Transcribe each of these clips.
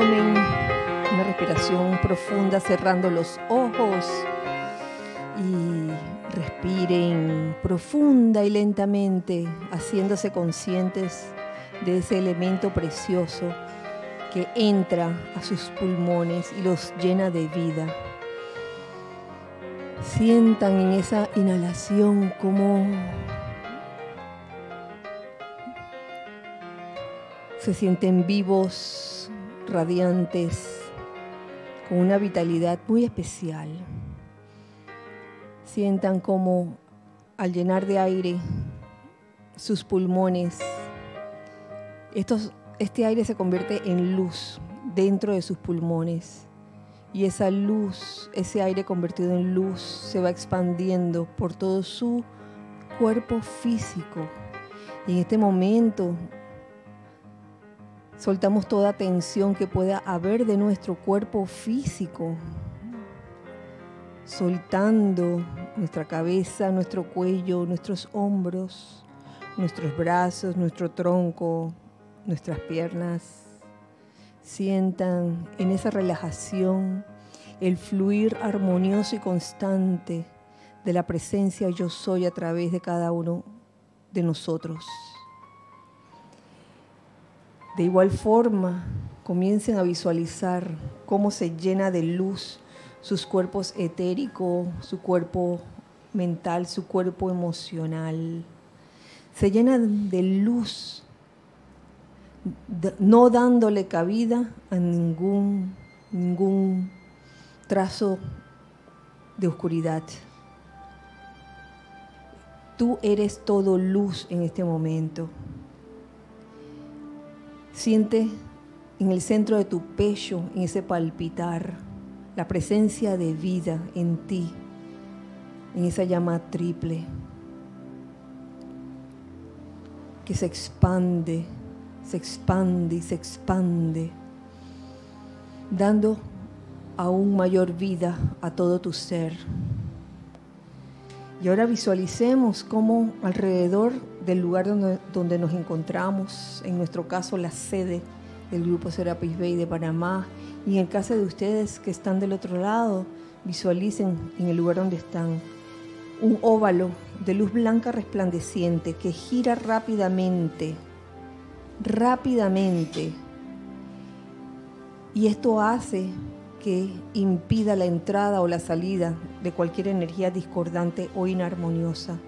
Tomen una respiración profunda cerrando los ojos y respiren profunda y lentamente, haciéndose conscientes de ese elemento precioso que entra a sus pulmones y los llena de vida. Sientan en esa inhalación como se sienten vivos, radiantes, con una vitalidad muy especial. Sientan como al llenar de aire sus pulmones, estos, este aire se convierte en luz dentro de sus pulmones. Y esa luz, ese aire convertido en luz, se va expandiendo por todo su cuerpo físico. Y en este momento Soltamos toda tensión que pueda haber de nuestro cuerpo físico. Soltando nuestra cabeza, nuestro cuello, nuestros hombros, nuestros brazos, nuestro tronco, nuestras piernas. Sientan en esa relajación el fluir armonioso y constante de la presencia yo soy a través de cada uno de nosotros. De igual forma, comiencen a visualizar cómo se llena de luz sus cuerpos etéricos, su cuerpo mental, su cuerpo emocional. Se llena de luz, no dándole cabida a ningún, ningún trazo de oscuridad. Tú eres todo luz en este momento. Siente en el centro de tu pecho, en ese palpitar, la presencia de vida en ti, en esa llama triple, que se expande, se expande y se expande, dando aún mayor vida a todo tu ser. Y ahora visualicemos cómo alrededor del lugar donde, nos encontramos, en nuestro caso la sede del Grupo Serapis Bay de Panamá, y en caso de ustedes que están del otro lado, visualicen en el lugar donde están un óvalo de luz blanca resplandeciente que gira rápidamente, rápidamente. Y esto hace que impida la entrada o la salida de cualquier energía discordante o inarmoniosa.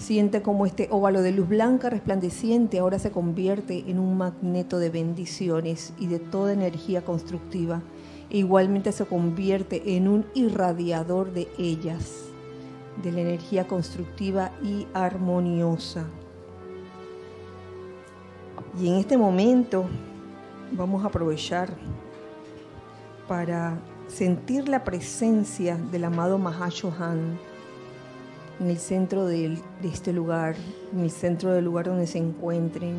Siente como este óvalo de luz blanca resplandeciente ahora se convierte en un magneto de bendiciones y de toda energía constructiva. E igualmente se convierte en un irradiador de ellas, de la energía constructiva y armoniosa. Y en este momento vamos a aprovechar para sentir la presencia del amado Mahashohan en el centro de, este lugar, en el centro del lugar donde se encuentren,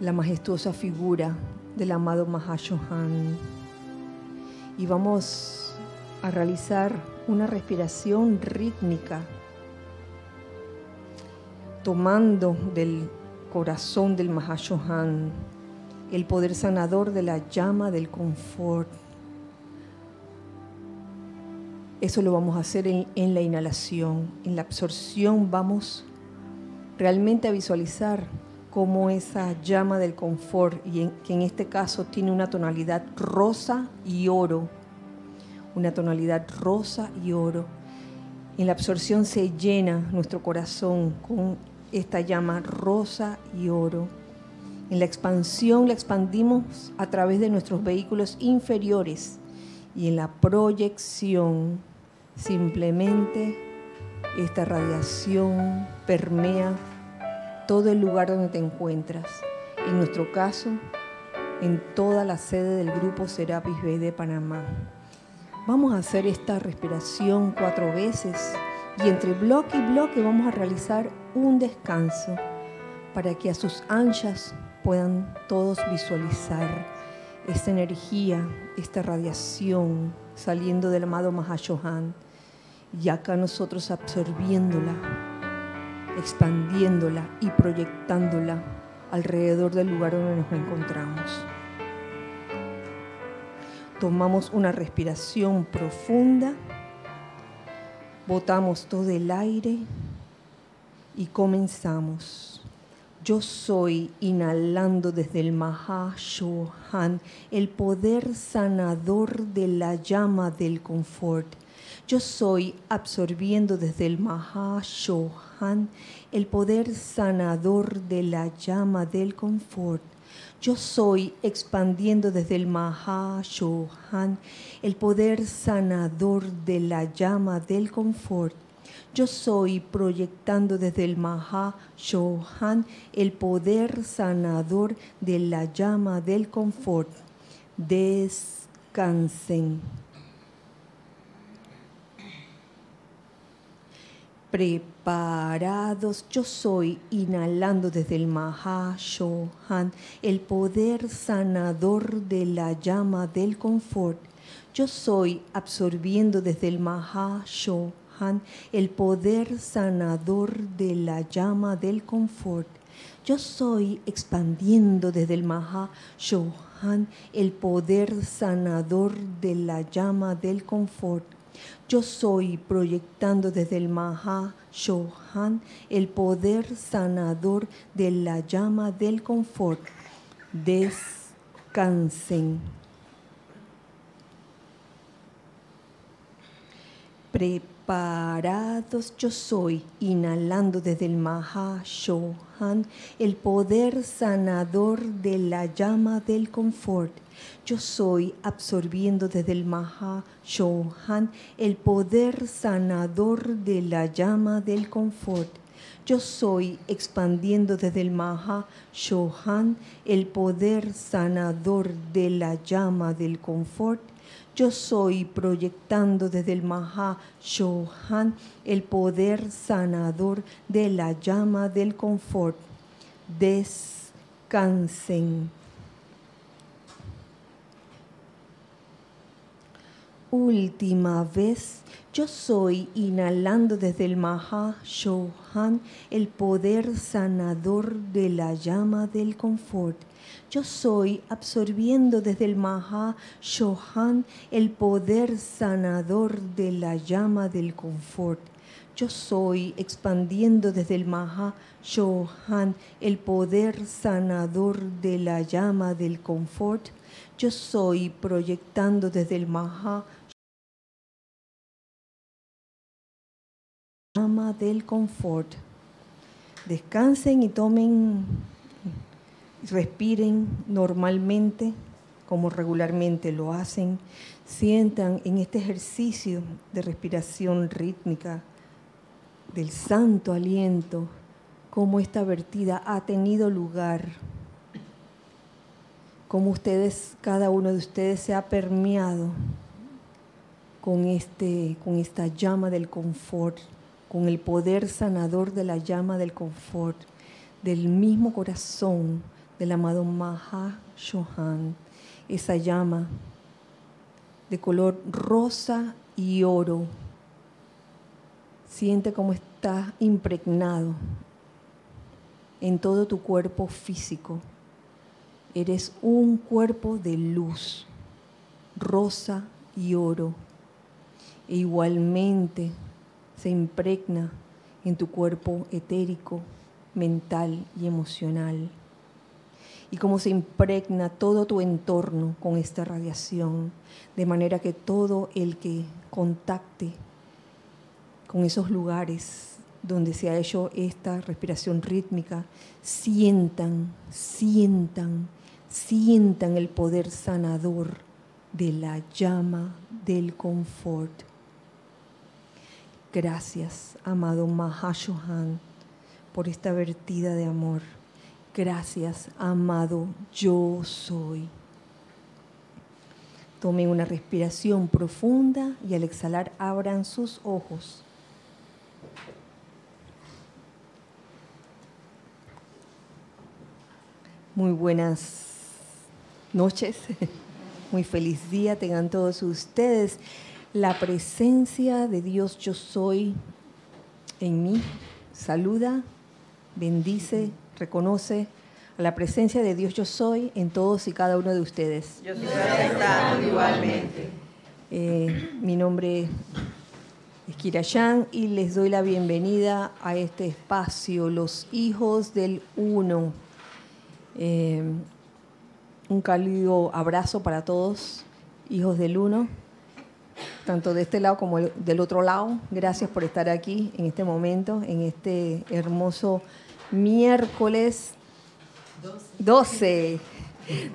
la majestuosa figura del amado Mahashohan. Y vamos a realizar una respiración rítmica, tomando del corazón del Mahashohan el poder sanador de la llama del confort. Eso lo vamos a hacer en, la inhalación. En la absorción vamos realmente a visualizar cómo esa llama del confort, y que en este caso tiene una tonalidad rosa y oro, una tonalidad rosa y oro. En la absorción se llena nuestro corazón con esta llama rosa y oro en la expansión la expandimos a través de nuestros vehículos inferiores y en la proyección simplemente esta radiación permea todo el lugar donde te encuentras. En nuestro caso, en toda la sede del grupo Serapis B de Panamá. Vamos a hacer esta respiración cuatro veces y entre bloque y bloque vamos a realizar un descanso para que a sus anchas puedan todos visualizar esta energía, esta radiación saliendo del amado Mahashohan y acá nosotros absorbiéndola, expandiéndola y proyectándola alrededor del lugar donde nos encontramos. Tomamos una respiración profunda. Botamos todo el aire y comenzamos. Yo soy inhalando desde el Mahashohan el poder sanador de la llama del confort. Yo soy absorbiendo desde el Mahashohan el poder sanador de la llama del confort. Yo soy expandiendo desde el Mahashohan el poder sanador de la llama del confort. Yo soy proyectando desde el Mahashohan el poder sanador de la llama del confort. Descansen. Preparados, yo soy inhalando desde el Mahashohan el poder sanador de la llama del confort. Yo soy absorbiendo desde el El poder sanador de la llama del confort. Yo soy expandiendo desde el Mahashohan el poder sanador de la llama del confort. Yo soy proyectando desde el Mahashohan el poder sanador de la llama del confort. Descansen. Preparados yo soy, inhalando desde el Mahashohan el poder sanador de la llama del confort. Yo soy absorbiendo desde el Mahashohan el poder sanador de la llama del confort. Yo soy expandiendo desde el Mahashohan el poder sanador de la llama del confort. Yo soy proyectando desde el Mahashohan el poder sanador de la llama del confort. Descansen. Última vez, yo soy inhalando desde el El poder sanador de la llama del confort. Yo soy absorbiendo desde el Mahashohan el poder sanador de la llama del confort. Yo soy expandiendo desde el Mahashohan el poder sanador de la llama del confort. Yo soy proyectando desde el Mahashohan llama del confort. Descansen y tomen, respiren normalmente, como regularmente lo hacen. Sientan en este ejercicio de respiración rítmica del santo aliento cómo esta vertida ha tenido lugar, cómo ustedes, cada uno de ustedes se ha permeado con, este, con esta llama del confort con el poder sanador de la llama del confort, del mismo corazón del amado Maha Shohan, esa llama de color rosa y oro. Siente cómo está impregnado en todo tu cuerpo físico. Eres un cuerpo de luz, rosa y oro. E igualmente se impregna en tu cuerpo etérico, mental y emocional. Y cómo se impregna todo tu entorno con esta radiación, de manera que todo el que contacte con esos lugares donde se ha hecho esta respiración rítmica, sientan, sientan, sientan el poder sanador de la llama del confort Gracias, amado Mahashohan, por esta vertida de amor. Gracias, amado yo soy. Tomen una respiración profunda y al exhalar abran sus ojos. Muy buenas noches, muy feliz día tengan todos ustedes la presencia de Dios yo soy en mí. Saluda, bendice, reconoce a la presencia de Dios yo soy en todos y cada uno de ustedes. Yo soy aceptado igualmente. Eh, mi nombre es Kirayan y les doy la bienvenida a este espacio, los hijos del uno. Eh, un cálido abrazo para todos, hijos del uno, tanto de este lado como del otro lado. Gracias por estar aquí en este momento, en este hermoso miércoles 12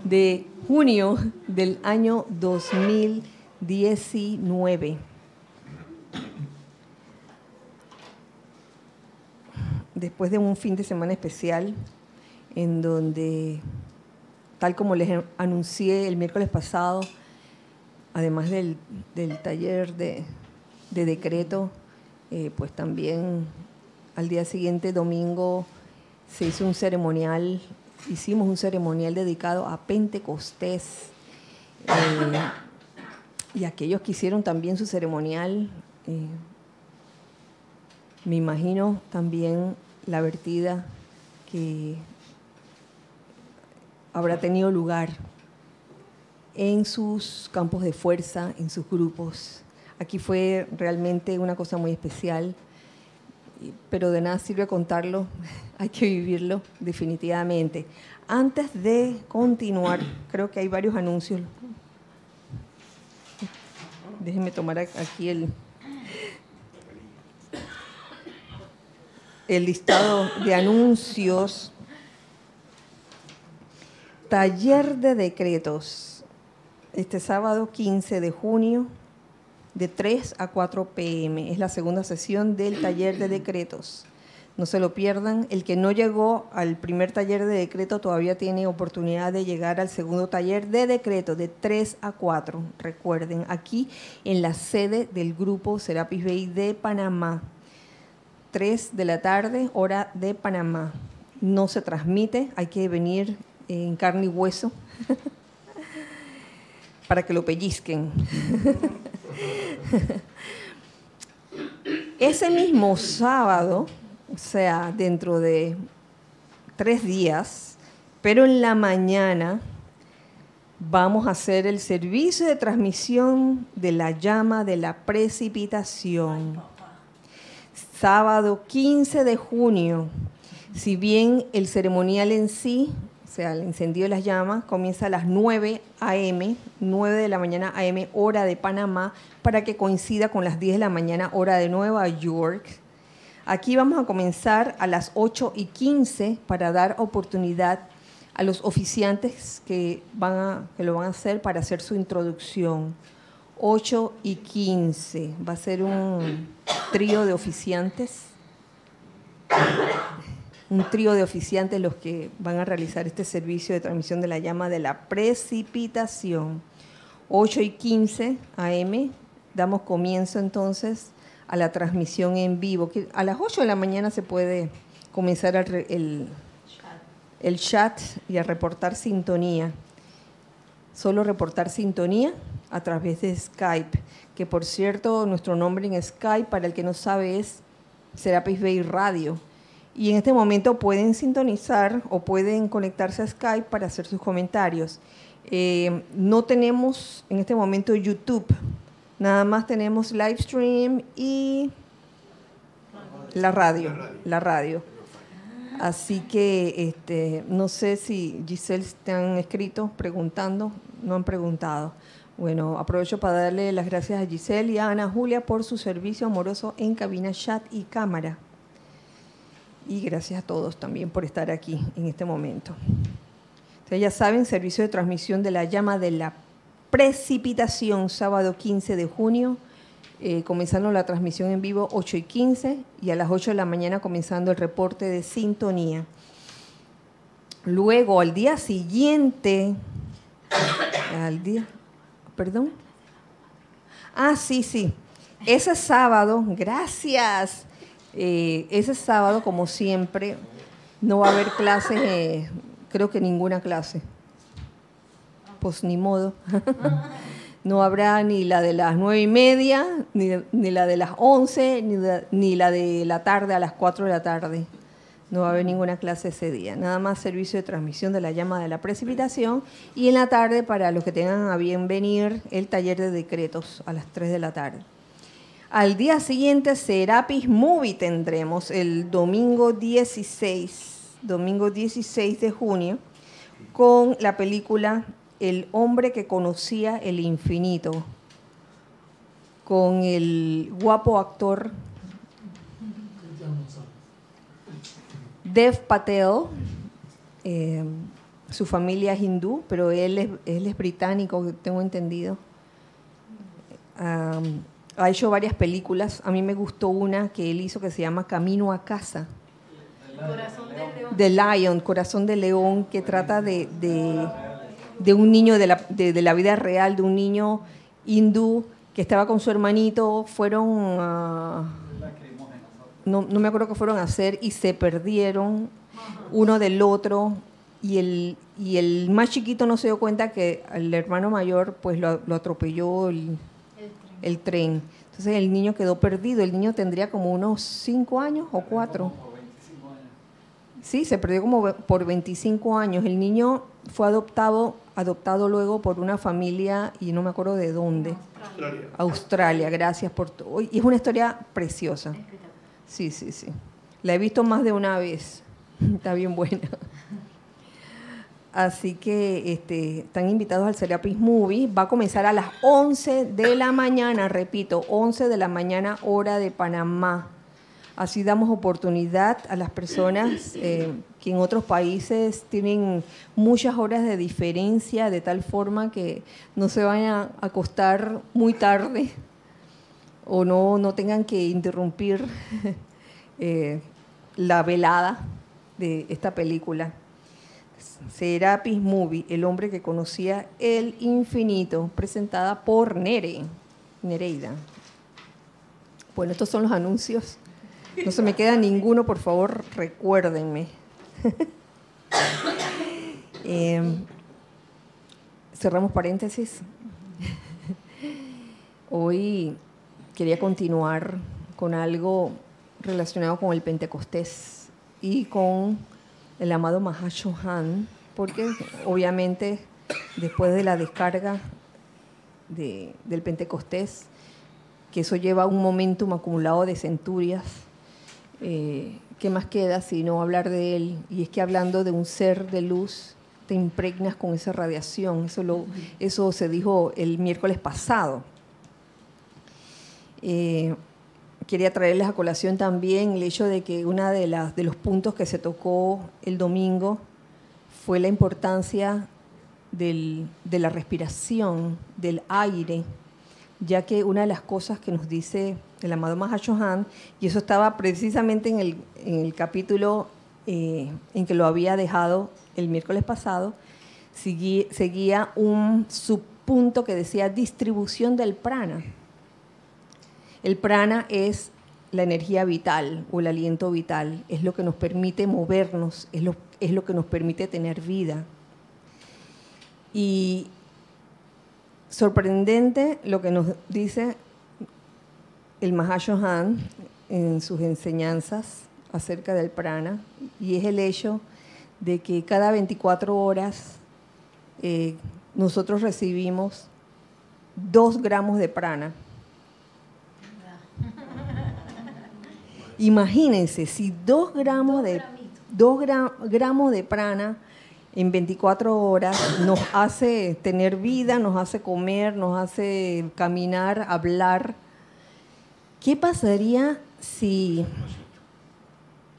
de junio del año 2019. Después de un fin de semana especial en donde, tal como les anuncié el miércoles pasado, además del, taller de, decreto, eh, pues también al día siguiente, domingo, se hizo un ceremonial, hicimos un ceremonial dedicado a Pentecostés. Eh, y aquellos que hicieron también su ceremonial, eh, me imagino también la vertida que habrá tenido lugar en sus campos de fuerza, en sus grupos. Aquí fue realmente una cosa muy especial pero de nada sirve contarlo, hay que vivirlo definitivamente. Antes de continuar, creo que hay varios anuncios. Déjenme tomar aquí el, el listado de anuncios. Taller de decretos. Este sábado 15 de junio de 3 a 4 pm. Es la segunda sesión del taller de decretos. No se lo pierdan. El que no llegó al primer taller de decreto todavía tiene oportunidad de llegar al segundo taller de decreto de 3 a 4. Recuerden, aquí en la sede del grupo Serapis Bay de Panamá. 3 de la tarde, hora de Panamá. No se transmite, hay que venir en carne y hueso para que lo pellizquen. Ese mismo sábado, o sea, dentro de tres días, pero en la mañana vamos a hacer el servicio de transmisión de la llama de la precipitación. Sábado 15 de junio, si bien el ceremonial en sí sea, el encendido de las llamas comienza a las 9 a.m., 9 de la mañana a.m., hora de Panamá, para que coincida con las 10 de la mañana, hora de Nueva York. Aquí vamos a comenzar a las 8 y 15 para dar oportunidad a los oficiantes que, van que lo van a hacer para hacer su introducción. 8 y 15. Va a ser un trío de oficiantes un trío de oficiantes los que van a realizar este servicio de transmisión de la llama de la precipitación. 8 y 15 AM, damos comienzo entonces a la transmisión en vivo, a las 8 de la mañana se puede comenzar el, el chat y a reportar sintonía. Solo reportar sintonía a través de Skype, que por cierto nuestro nombre en Skype, para el que no sabe, es Serapis Bay Radio y en este momento pueden sintonizar o pueden conectarse a Skype para hacer sus comentarios. Eh, no tenemos en este momento YouTube, nada más tenemos live stream y la radio, la radio. Así que este, no sé si Giselle te han escrito preguntando, no han preguntado. Bueno, aprovecho para darle las gracias a Giselle y a Ana Julia por su servicio amoroso en cabina, chat y cámara y gracias a todos también por estar aquí en este momento. Ustedes ya saben, servicio de transmisión de la llama de la precipitación, sábado 15 de junio, eh, comenzando la transmisión en vivo 8 y 15 y a las 8 de la mañana comenzando el reporte de sintonía. Luego, al día siguiente, al día, perdón. Ah, sí, sí. Ese sábado, gracias. Eh, ese sábado, como siempre, no va a haber clases, creo que ninguna clase. Pues ni modo. no habrá ni la de las nueve y media, ni, la de las once, ni, ni, la de la tarde a las cuatro de la tarde. No va a haber ninguna clase ese día. Nada más servicio de transmisión de la llama de la precipitación. Y en la tarde, para los que tengan a bien venir, el taller de decretos a las 3 de la tarde. Al día siguiente, Serapis Movie tendremos el domingo 16, domingo 16 de junio, con la película El hombre que conocía el infinito, con el guapo actor Dev Patel. Eh, su familia es hindú, pero él es, él es británico, tengo entendido. Ha hecho varias películas. A mí me gustó una que él hizo que se llama Camino a casa. Corazón de León. The Lion, Corazón de León, que trata de, de, de un niño de la, de, de la vida real, de un niño hindú que estaba con su hermanito, fueron a... No, no me acuerdo qué fueron a hacer y se perdieron uno del otro y el, y el más chiquito no se dio cuenta que el hermano mayor pues lo, lo atropelló el, el tren. Entonces el niño quedó perdido. El niño tendría como unos 5 años o 4. Sí, se perdió como por 25 años. El niño fue adoptado, adoptado luego por una familia y no me acuerdo de dónde. Australia. gracias por todo. Y es una historia preciosa. Sí, sí, sí. La he visto más de una vez. Está bien buena. Así que este, están invitados al Serapis Movie. Va a comenzar a las 11 de la mañana, repito, 11 de la mañana hora de Panamá. Así damos oportunidad a las personas eh, que en otros países tienen muchas horas de diferencia, de tal forma que no se vayan a acostar muy tarde o no, no tengan que interrumpir eh, la velada de esta película. Serapis Movie, el hombre que conocía el infinito, presentada por Nere, Nereida. Bueno, estos son los anuncios. No se me queda ninguno, por favor, recuérdenme. Eh, cerramos paréntesis. Hoy quería continuar con algo relacionado con el Pentecostés y con el amado Mahashohan, porque obviamente después de la descarga de- del Pentecostés, que eso lleva un momentum acumulado de centurias, eh, ¿qué más queda sino hablar de él? Y es que hablando de un ser de luz, te impregnas con esa radiación. Eso, lo, eso se dijo el miércoles pasado. Eh, quería traerles a colación también el hecho de que uno de, los puntos que se tocó el domingo fue la importancia de la respiración, del aire, ya que una de las cosas que nos dice el amado Mahashohan, y eso estaba precisamente en el, capítulo eh, en que lo había dejado el miércoles pasado, seguía un subpunto que decía distribución del prana. El prana es la energía vital o el aliento vital, es lo que nos permite movernos, es lo, que nos permite tener vida. Y sorprendente lo que nos dice el Mahashohan en sus enseñanzas acerca del prana, y es el hecho de que cada 24 horas eh, nosotros recibimos dos gramos de prana. Imagínense, si dos gramos de, dos gra- gramos de prana en 24 horas nos hace tener vida, nos hace comer, nos hace caminar, hablar, ¿qué pasaría si,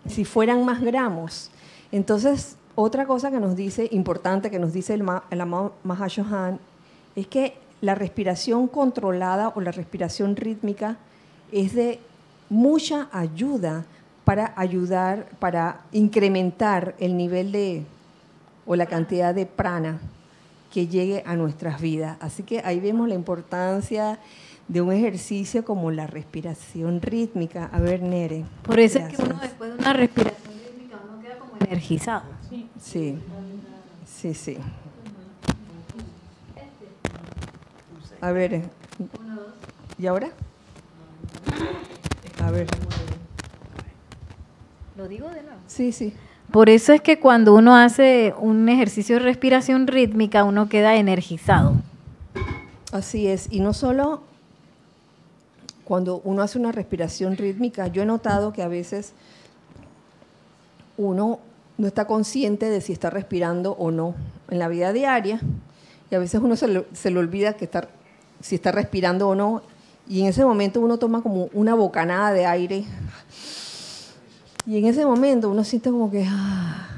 si fueran más gramos? Entonces, otra cosa que nos dice, importante, que nos dice el, el amado Mahashohan, es que la respiración controlada o la respiración rítmica es de mucha ayuda para ayudar, para incrementar el nivel de o la cantidad de prana que llegue a nuestras vidas. Así que ahí vemos la importancia de un ejercicio como la respiración rítmica. A ver, Nere. Por eso es que uno después de una respiración rítmica uno queda como energizado. Sí, sí, sí. A ver, ¿y ahora? A ver. Lo digo de nuevo. Sí, sí. Por eso es que cuando uno hace un ejercicio de respiración rítmica, uno queda energizado. Así es. Y no solo cuando uno hace una respiración rítmica, yo he notado que a veces uno no está consciente de si está respirando o no en la vida diaria. Y a veces uno se le, se le olvida que está, si está respirando o no. Y en ese momento uno toma como una bocanada de aire. Y en ese momento uno siente como que ah,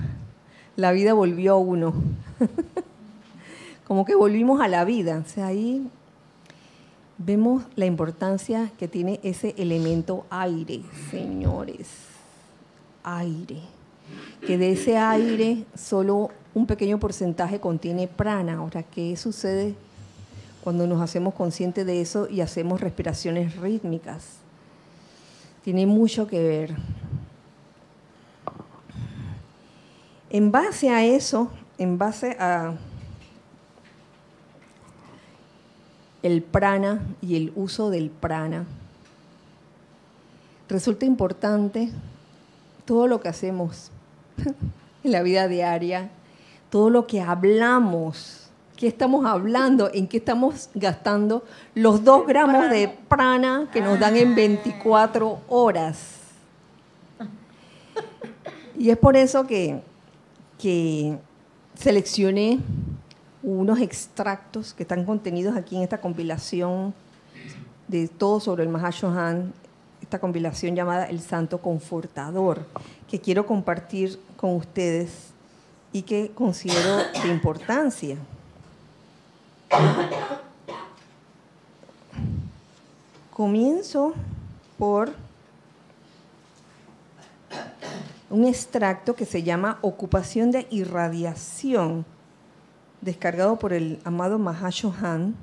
la vida volvió a uno. como que volvimos a la vida. O sea, ahí vemos la importancia que tiene ese elemento aire, señores. Aire. Que de ese aire solo un pequeño porcentaje contiene prana. Ahora, ¿qué sucede cuando nos hacemos conscientes de eso y hacemos respiraciones rítmicas? Tiene mucho que ver. En base a eso, en base a el prana y el uso del prana, resulta importante todo lo que hacemos en la vida diaria, todo lo que hablamos, qué estamos hablando, en qué estamos gastando los dos gramos de prana que nos dan en 24 horas. Y es por eso que, que seleccioné unos extractos que están contenidos aquí en esta compilación de todo sobre el Mahashohan, esta compilación llamada El Santo Confortador, que quiero compartir con ustedes y que considero de importancia. Comienzo por un extracto que se llama Ocupación de irradiación descargado por el amado Mahashohan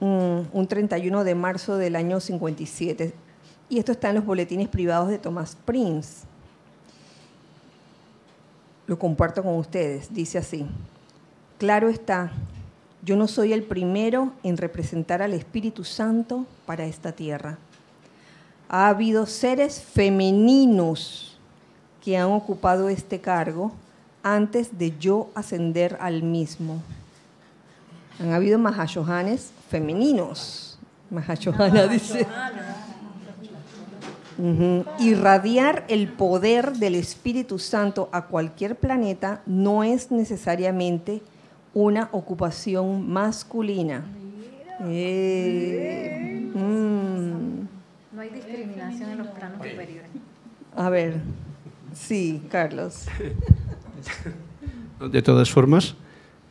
un 31 de marzo del año 57. Y esto está en los boletines privados de Thomas Prince. Lo comparto con ustedes. Dice así, claro está, yo no soy el primero en representar al Espíritu Santo para esta tierra. Ha habido seres femeninos que han ocupado este cargo antes de yo ascender al mismo. Han habido mahashohanes femeninos. Mahashohana dice. Irradiar el poder del Espíritu Santo a cualquier planeta no es necesariamente una ocupación masculina. Eh, mm. No hay discriminación en los planos superiores. A ver, sí, Carlos. De todas formas,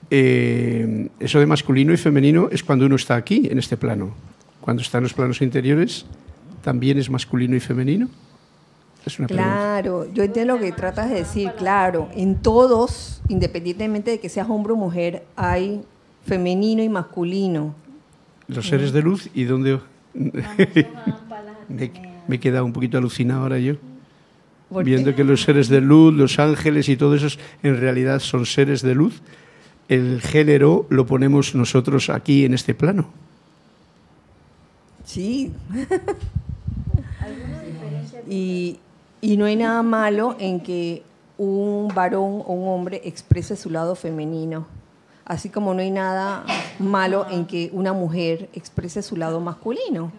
eh, eso de masculino y femenino es cuando uno está aquí, en este plano. Cuando está en los planos interiores, ¿también es masculino y femenino? Es una claro, yo entiendo lo que tratas de decir, claro. En todos, independientemente de que seas hombre o mujer, hay femenino y masculino. Los seres de luz y dónde... me, me he quedado un poquito alucinado ahora yo viendo que los seres de luz, los ángeles y todo eso en realidad son seres de luz, el género lo ponemos nosotros aquí en este plano. Sí. y, y no hay nada malo en que un varón o un hombre exprese su lado femenino, así como no hay nada malo en que una mujer exprese su lado masculino.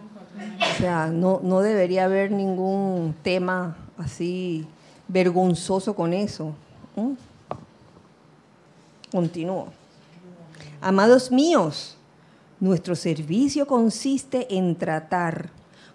O sea, no, no debería haber ningún tema así vergonzoso con eso. Continúo. Amados míos, nuestro servicio consiste en tratar,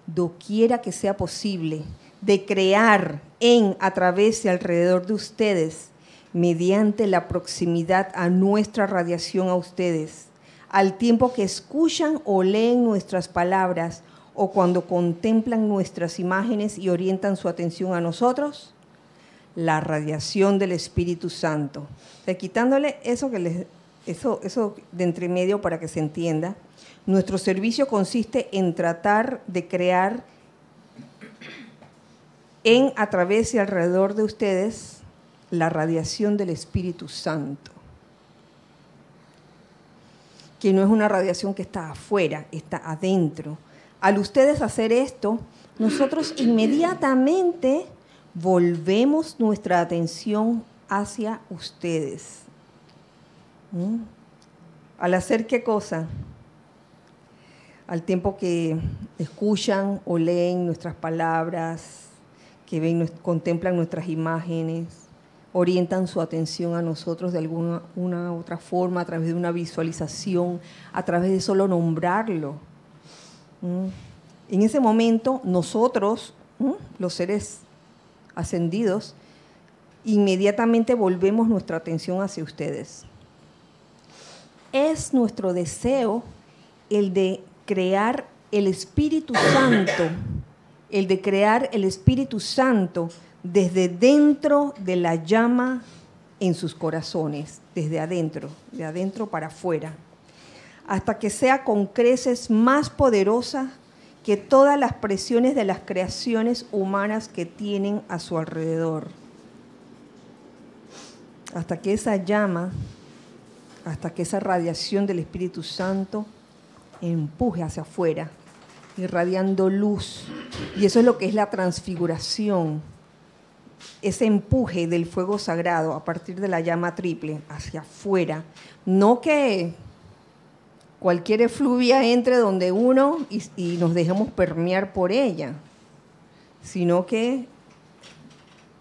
doquiera que sea posible, de crear en, a través y alrededor de ustedes, mediante la proximidad a nuestra radiación a ustedes, al tiempo que escuchan o leen nuestras palabras o cuando contemplan nuestras imágenes y orientan su atención a nosotros, la radiación del Espíritu Santo. quitándole eso que les, eso, eso de entre medio para que se entienda, nuestro servicio consiste en tratar de crear en, a través y alrededor de ustedes, la radiación del Espíritu Santo. Que no es una radiación que está afuera, está adentro al ustedes hacer esto, nosotros inmediatamente volvemos nuestra atención hacia ustedes. ¿Mm? Al hacer qué cosa? Al tiempo que escuchan o leen nuestras palabras, que ven, contemplan nuestras imágenes, orientan su atención a nosotros de alguna una otra forma, a través de una visualización, a través de solo nombrarlo. En ese momento, nosotros, los seres ascendidos, inmediatamente volvemos nuestra atención hacia ustedes. Es nuestro deseo el de crear el Espíritu Santo, el de crear el Espíritu Santo desde dentro de la llama en sus corazones, desde adentro, de adentro para afuera, hasta que sea con creces más poderosa que todas las presiones de las creaciones humanas que tienen a su alrededor. Hasta que esa llama, hasta que esa radiación del Espíritu Santo empuje hacia afuera, irradiando luz. Y eso es lo que es la transfiguración ese empuje del fuego sagrado a partir de la llama triple hacia afuera. No que cualquier efluvia entre donde uno y, nos dejemos permear por ella, sino que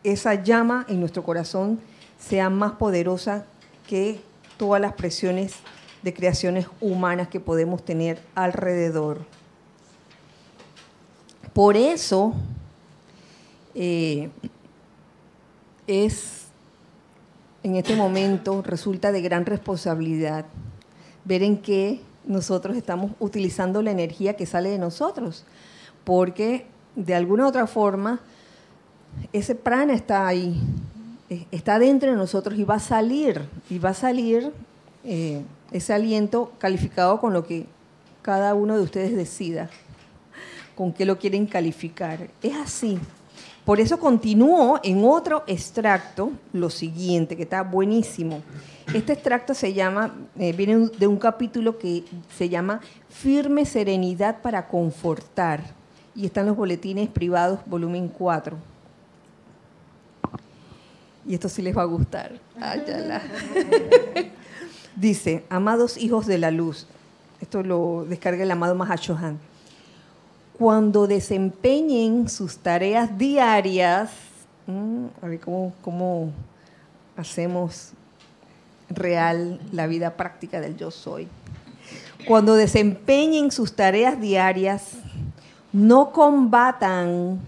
esa llama en nuestro corazón sea más poderosa que todas las presiones de creaciones humanas que podemos tener alrededor. Por eso, eh, es, en este momento, resulta de gran responsabilidad ver en qué nosotros estamos utilizando la energía que sale de nosotros, porque de alguna u otra forma ese prana está ahí, eh, está dentro de nosotros y va a salir, y va a salir eh, ese aliento calificado con lo que cada uno de ustedes decida, con qué lo quieren calificar. Es así. Por eso continúo en otro extracto lo siguiente, que está buenísimo. Este extracto se llama, eh, viene de un capítulo que se llama Firme Serenidad para Confortar. Y están los boletines privados, volumen 4. Y esto sí les va a gustar. Dice, amados hijos de la luz. Esto lo descarga el amado Mahashohan cuando desempeñen sus tareas diarias, a ver cómo, hacemos real la vida práctica del yo soy. Cuando desempeñen sus tareas diarias, no combatan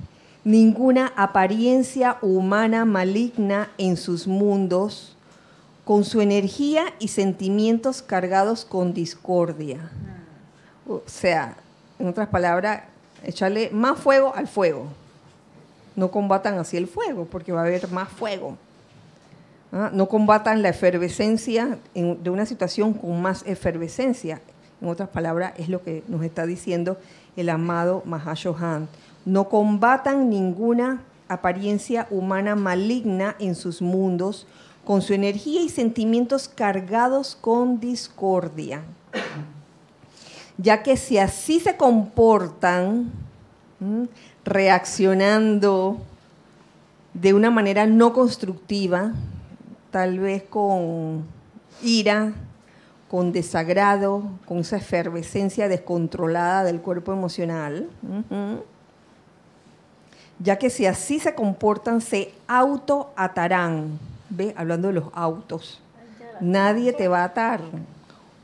ninguna apariencia humana maligna en sus mundos con su energía y sentimientos cargados con discordia. O sea, en otras palabras, echarle más fuego al fuego. No combatan así el fuego, porque va a haber más fuego. ¿Ah? No combatan la efervescencia de una situación con más efervescencia. En otras palabras, es lo que nos está diciendo el amado Mahashohan. No combatan ninguna apariencia humana maligna en sus mundos con su energía y sentimientos cargados con discordia ya que si así se comportan, reaccionando de una manera no constructiva, tal vez con ira, con desagrado, con esa efervescencia descontrolada del cuerpo emocional, ya que si así se comportan, se autoatarán. ¿Ve? Hablando de los autos. Nadie te va a atar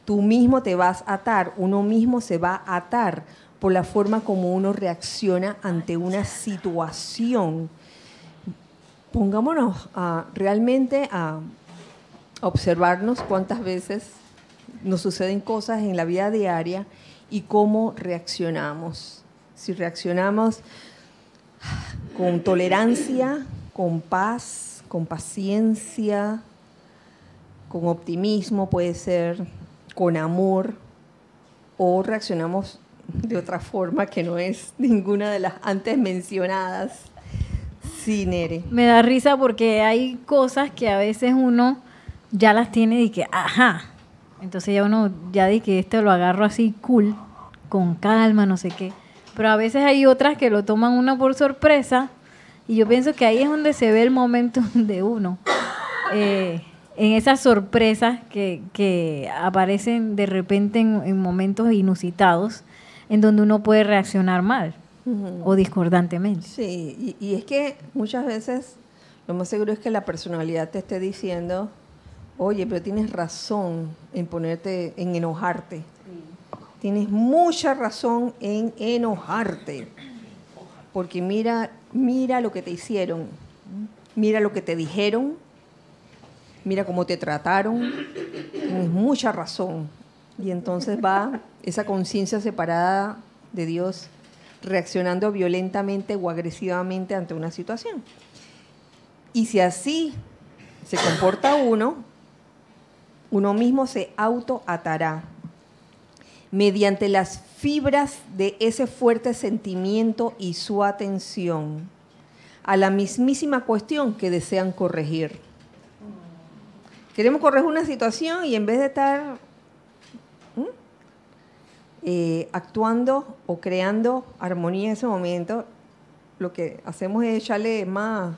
tú mismo te vas a atar, uno mismo se va a atar por la forma como uno reacciona ante una situación. Pongámonos realmente a observarnos cuántas veces nos suceden cosas en la vida diaria y cómo reaccionamos. Si reaccionamos con tolerancia, con paz, con paciencia, con optimismo puede ser, con amor o reaccionamos de otra forma que no es ninguna de las antes mencionadas. Sí, Nere. Me da risa porque hay cosas que a veces uno ya las tiene y que, ajá. Entonces ya uno ya di que esto lo agarro así cool, con calma, no sé qué. pero a veces hay otras que lo toman uno por sorpresa y yo pienso que ahí es donde se ve el momento de uno. Eh, en esas sorpresas que, aparecen de repente en, momentos inusitados, en donde uno puede reaccionar mal o discordantemente. Sí, y, es que muchas veces lo más seguro es que la personalidad te esté diciendo, oye, pero tienes razón en ponerte, en enojarte. Tienes mucha razón en enojarte. Porque mira, mira lo que te hicieron, mira lo que te dijeron, mira cómo te trataron, tienes mucha razón. Y entonces va esa conciencia separada de Dios reaccionando violentamente o agresivamente ante una situación. Y si así se comporta uno, uno mismo se autoatará mediante las fibras de ese fuerte sentimiento y su atención a la mismísima cuestión que desean corregir. Queremos corregir una situación y en vez de estar eh, actuando o creando armonía en ese momento, lo que hacemos es echarle más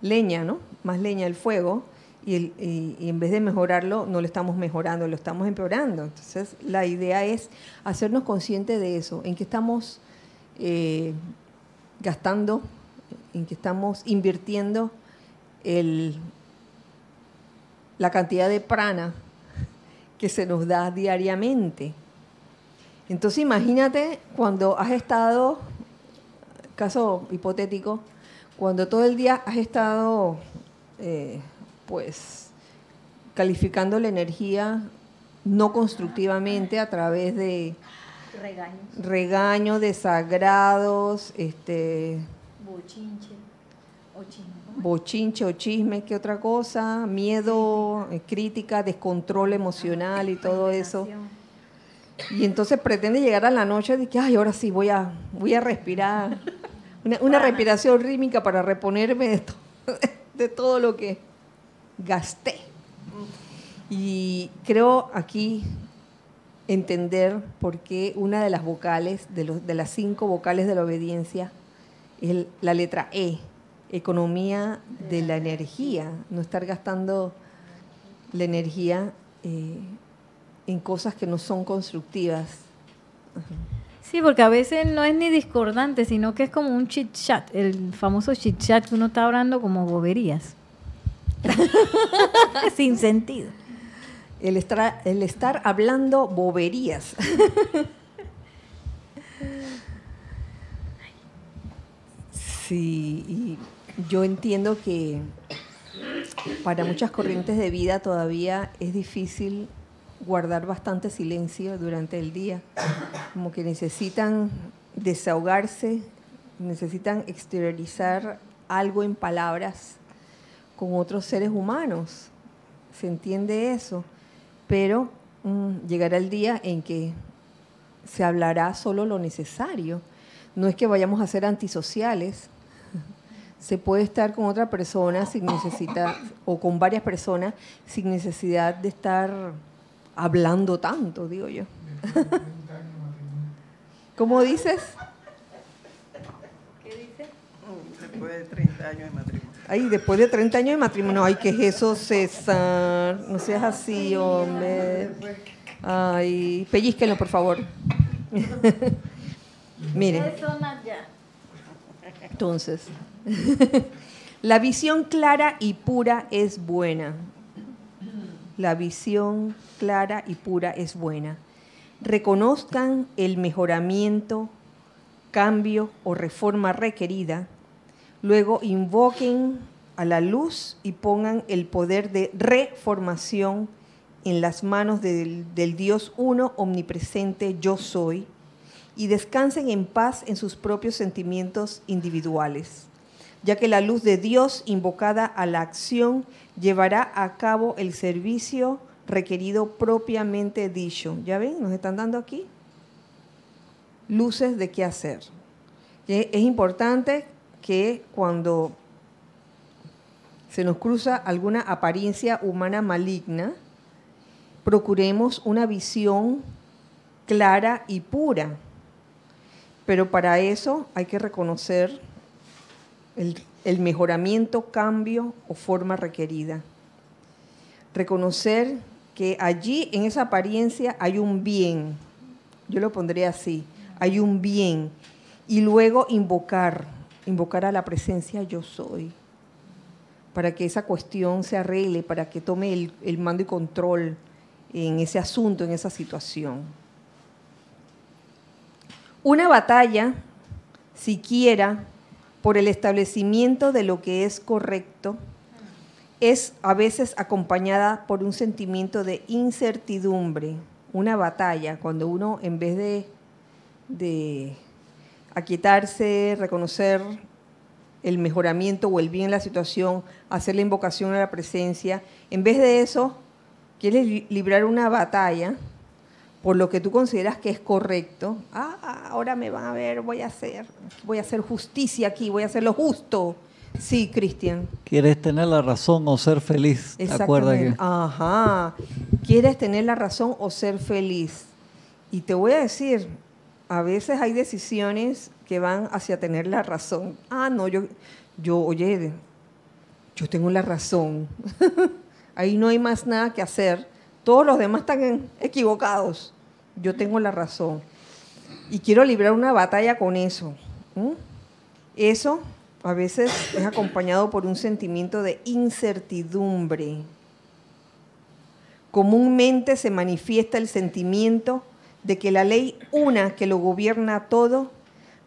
leña, ¿no? Más leña al fuego y, en vez de mejorarlo, no lo estamos mejorando, lo estamos empeorando. Entonces, la idea es hacernos conscientes de eso, en que estamos eh, gastando, en que estamos invirtiendo el, la cantidad de prana que se nos da diariamente. Entonces imagínate cuando has estado, caso hipotético, cuando todo el día has estado eh, pues calificando la energía no constructivamente a través de regaños, regaños desagrados, este, bochinche o chisme bochinche o chisme, ¿qué otra cosa? Miedo, eh, crítica, descontrol emocional y todo eso. Y entonces pretende llegar a la noche y que, ay, ahora sí voy a, voy a respirar. Una, respiración rítmica para reponerme de, de todo lo que gasté. Y creo aquí entender por qué una de las vocales, de, los, de las cinco vocales de la obediencia, es la letra E economía de la energía, no estar gastando la energía eh, en cosas que no son constructivas. Sí, porque a veces no es ni discordante, sino que es como un chit chat, el famoso chit chat que uno está hablando como boberías. Sin sentido. El estar, el estar hablando boberías. sí, y yo entiendo que para muchas corrientes de vida todavía es difícil guardar bastante silencio durante el día, como que necesitan desahogarse, necesitan exteriorizar algo en palabras con otros seres humanos. Se entiende eso, pero mm, llegará el día en que se hablará solo lo necesario. No es que vayamos a ser antisociales, se puede estar con otra persona sin necesidad, o con varias personas sin necesidad de estar hablando tanto, digo yo. ¿Cómo dices? ¿Qué dice? Después de 30 años de matrimonio. Ay, después de 30 años de matrimonio. Ay, ¿qué es eso, César? No seas así, hombre. Ay, pellizquenlo, por favor. Miren. Entonces, la visión clara y pura es buena. La visión clara y pura es buena. Reconozcan el mejoramiento, cambio o reforma requerida. Luego invoquen a la luz y pongan el poder de reformación en las manos del, del Dios uno omnipresente yo soy y descansen en paz en sus propios sentimientos individuales ya que la luz de Dios invocada a la acción llevará a cabo el servicio requerido propiamente dicho. ¿Ya ven? Nos están dando aquí luces de qué hacer. Es importante que cuando se nos cruza alguna apariencia humana maligna, procuremos una visión clara y pura Pero para eso hay que reconocer el, mejoramiento, cambio o forma requerida. Reconocer que allí en esa apariencia hay un bien, yo lo pondré así, hay un bien, y luego invocar, invocar a la presencia yo soy, para que esa cuestión se arregle, para que tome el, el mando y control en ese asunto, en esa situación. Una batalla, siquiera por el establecimiento de lo que es correcto, es a veces acompañada por un sentimiento de incertidumbre, una batalla, cuando uno en vez de, de aquietarse, reconocer el mejoramiento o el bien en la situación, hacer la invocación a la presencia, en vez de eso, quieres librar una batalla por lo que tú consideras que es correcto. Ah, ahora me van a ver, voy a hacer, voy a hacer justicia aquí, voy a hacer lo justo. Sí, Cristian. Quieres tener la razón o ser feliz. Exactamente. Que... Ajá. Quieres tener la razón o ser feliz. Y te voy a decir, a veces hay decisiones que van hacia tener la razón. Ah, no, yo, yo, oye, yo tengo la razón. Ahí no hay más nada que hacer. Todos los demás están equivocados. Yo tengo la razón. Y quiero librar una batalla con eso. Eso a veces es acompañado por un sentimiento de incertidumbre. Comúnmente se manifiesta el sentimiento de que la ley una que lo gobierna todo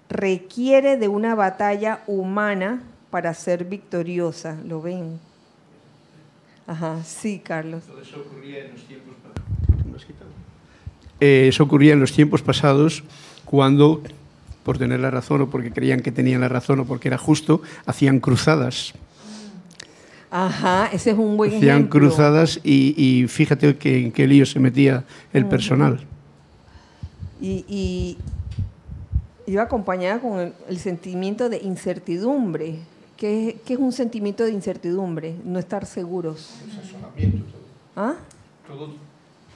requiere de una batalla humana para ser victoriosa. ¿Lo ven? Ajá, sí, Carlos. Eso ocurría en los tiempos. Eh, eso ocurría en los tiempos pasados cuando por tener la razón o porque creían que tenían la razón o porque era justo, hacían cruzadas. Ajá, ese es un buen hacían cruzadas y, fíjate que, en qué lío se metía el personal. Y, iba acompañada con el, sentimiento de incertidumbre. ¿Qué, ¿Qué, es un sentimiento de incertidumbre? No estar seguros. ¿Ah? Todo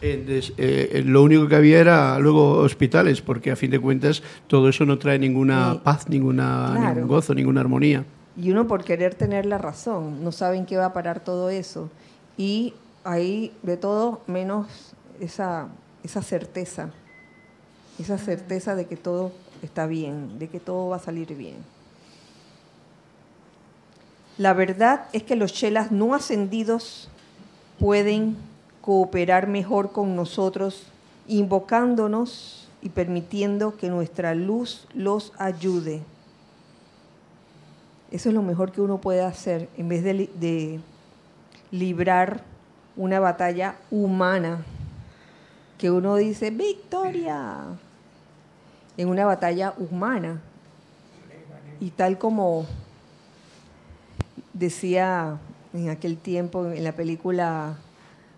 eh, eh, lo único que había era luego hospitales, porque a fin de cuentas todo eso no trae ninguna paz, ninguna, ningún gozo, ninguna armonía. Y uno por querer tener la razón, no saben qué va a parar todo eso. Y ahí de todo menos esa, esa certeza, esa certeza de que todo está bien, de que todo va a salir bien. La verdad es que los chelas no ascendidos pueden cooperar mejor con nosotros, invocándonos y permitiendo que nuestra luz los ayude. Eso es lo mejor que uno puede hacer en vez de, librar una batalla humana, que uno dice, victoria, en una batalla humana. Y tal como decía en aquel tiempo en la película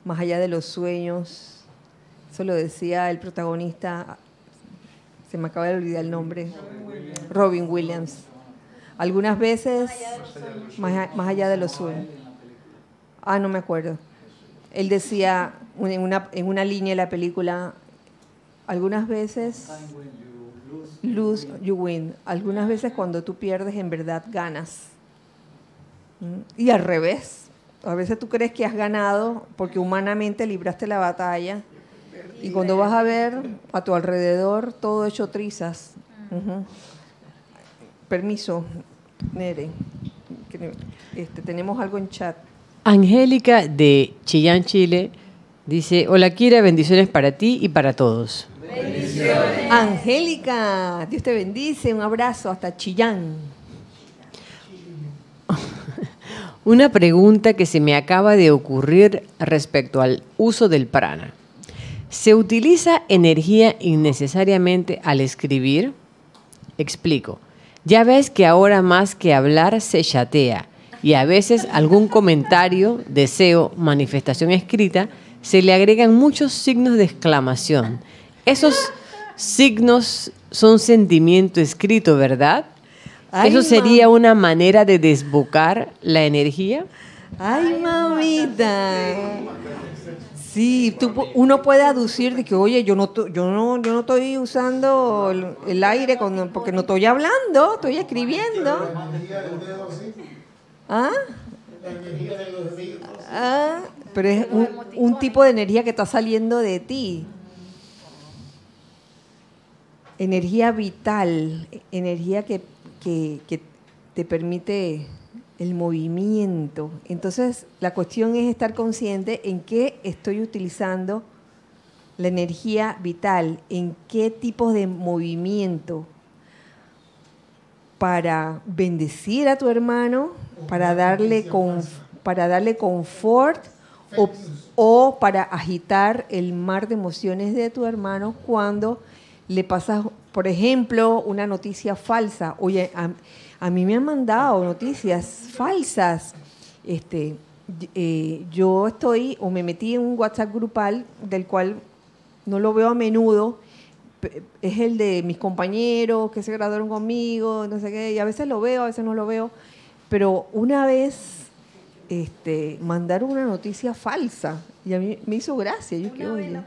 más allá de los sueños. Eso lo decía el protagonista, se me acaba de olvidar el nombre, Robin Williams. Algunas veces, más allá de los sueños. Ah, no me acuerdo. Él decía en una, en una línea de la película, algunas veces, lose, you win. Algunas veces cuando tú pierdes, en verdad ganas. ¿Mm? Y al revés. A veces tú crees que has ganado porque humanamente libraste la batalla y cuando vas a ver a tu alrededor todo hecho trizas. Permiso, Nere. Este, tenemos algo en chat. Angélica de Chillán, Chile, dice, hola Kira, bendiciones para ti y para todos. Bendiciones. Angélica, Dios te bendice, un abrazo hasta Chillán. Una pregunta que se me acaba de ocurrir respecto al uso del prana. ¿Se utiliza energía innecesariamente al escribir? Explico. Ya ves que ahora más que hablar se chatea y a veces algún comentario, deseo, manifestación escrita, se le agregan muchos signos de exclamación. Esos signos son sentimiento escrito, ¿verdad? ¿Eso sería una manera de desbocar la energía? Ay, mamita. Sí, tú, uno puede aducir de que, oye, yo no, yo no, yo no estoy usando el, el aire cuando- porque no estoy hablando, estoy escribiendo. ¿Ah? Ah, pero es un, un tipo de energía que está saliendo de ti. Energía vital, energía que, que- que te permite el movimiento. Entonces, la cuestión es estar consciente en qué estoy utilizando la energía vital, en qué tipos de movimiento para bendecir a tu hermano, para darle, con, para darle confort o, o para agitar el mar de emociones de tu hermano cuando le pasas, por ejemplo, una noticia falsa. Oye, a, mí me han mandado noticias falsas. Este, eh, yo estoy o me metí en un WhatsApp grupal del cual no lo veo a menudo, es el de mis compañeros que se graduaron conmigo, no sé qué, y a veces lo veo, a veces no lo veo, pero una vez este, mandaron una noticia falsa y a mí me hizo gracia, yo que oye,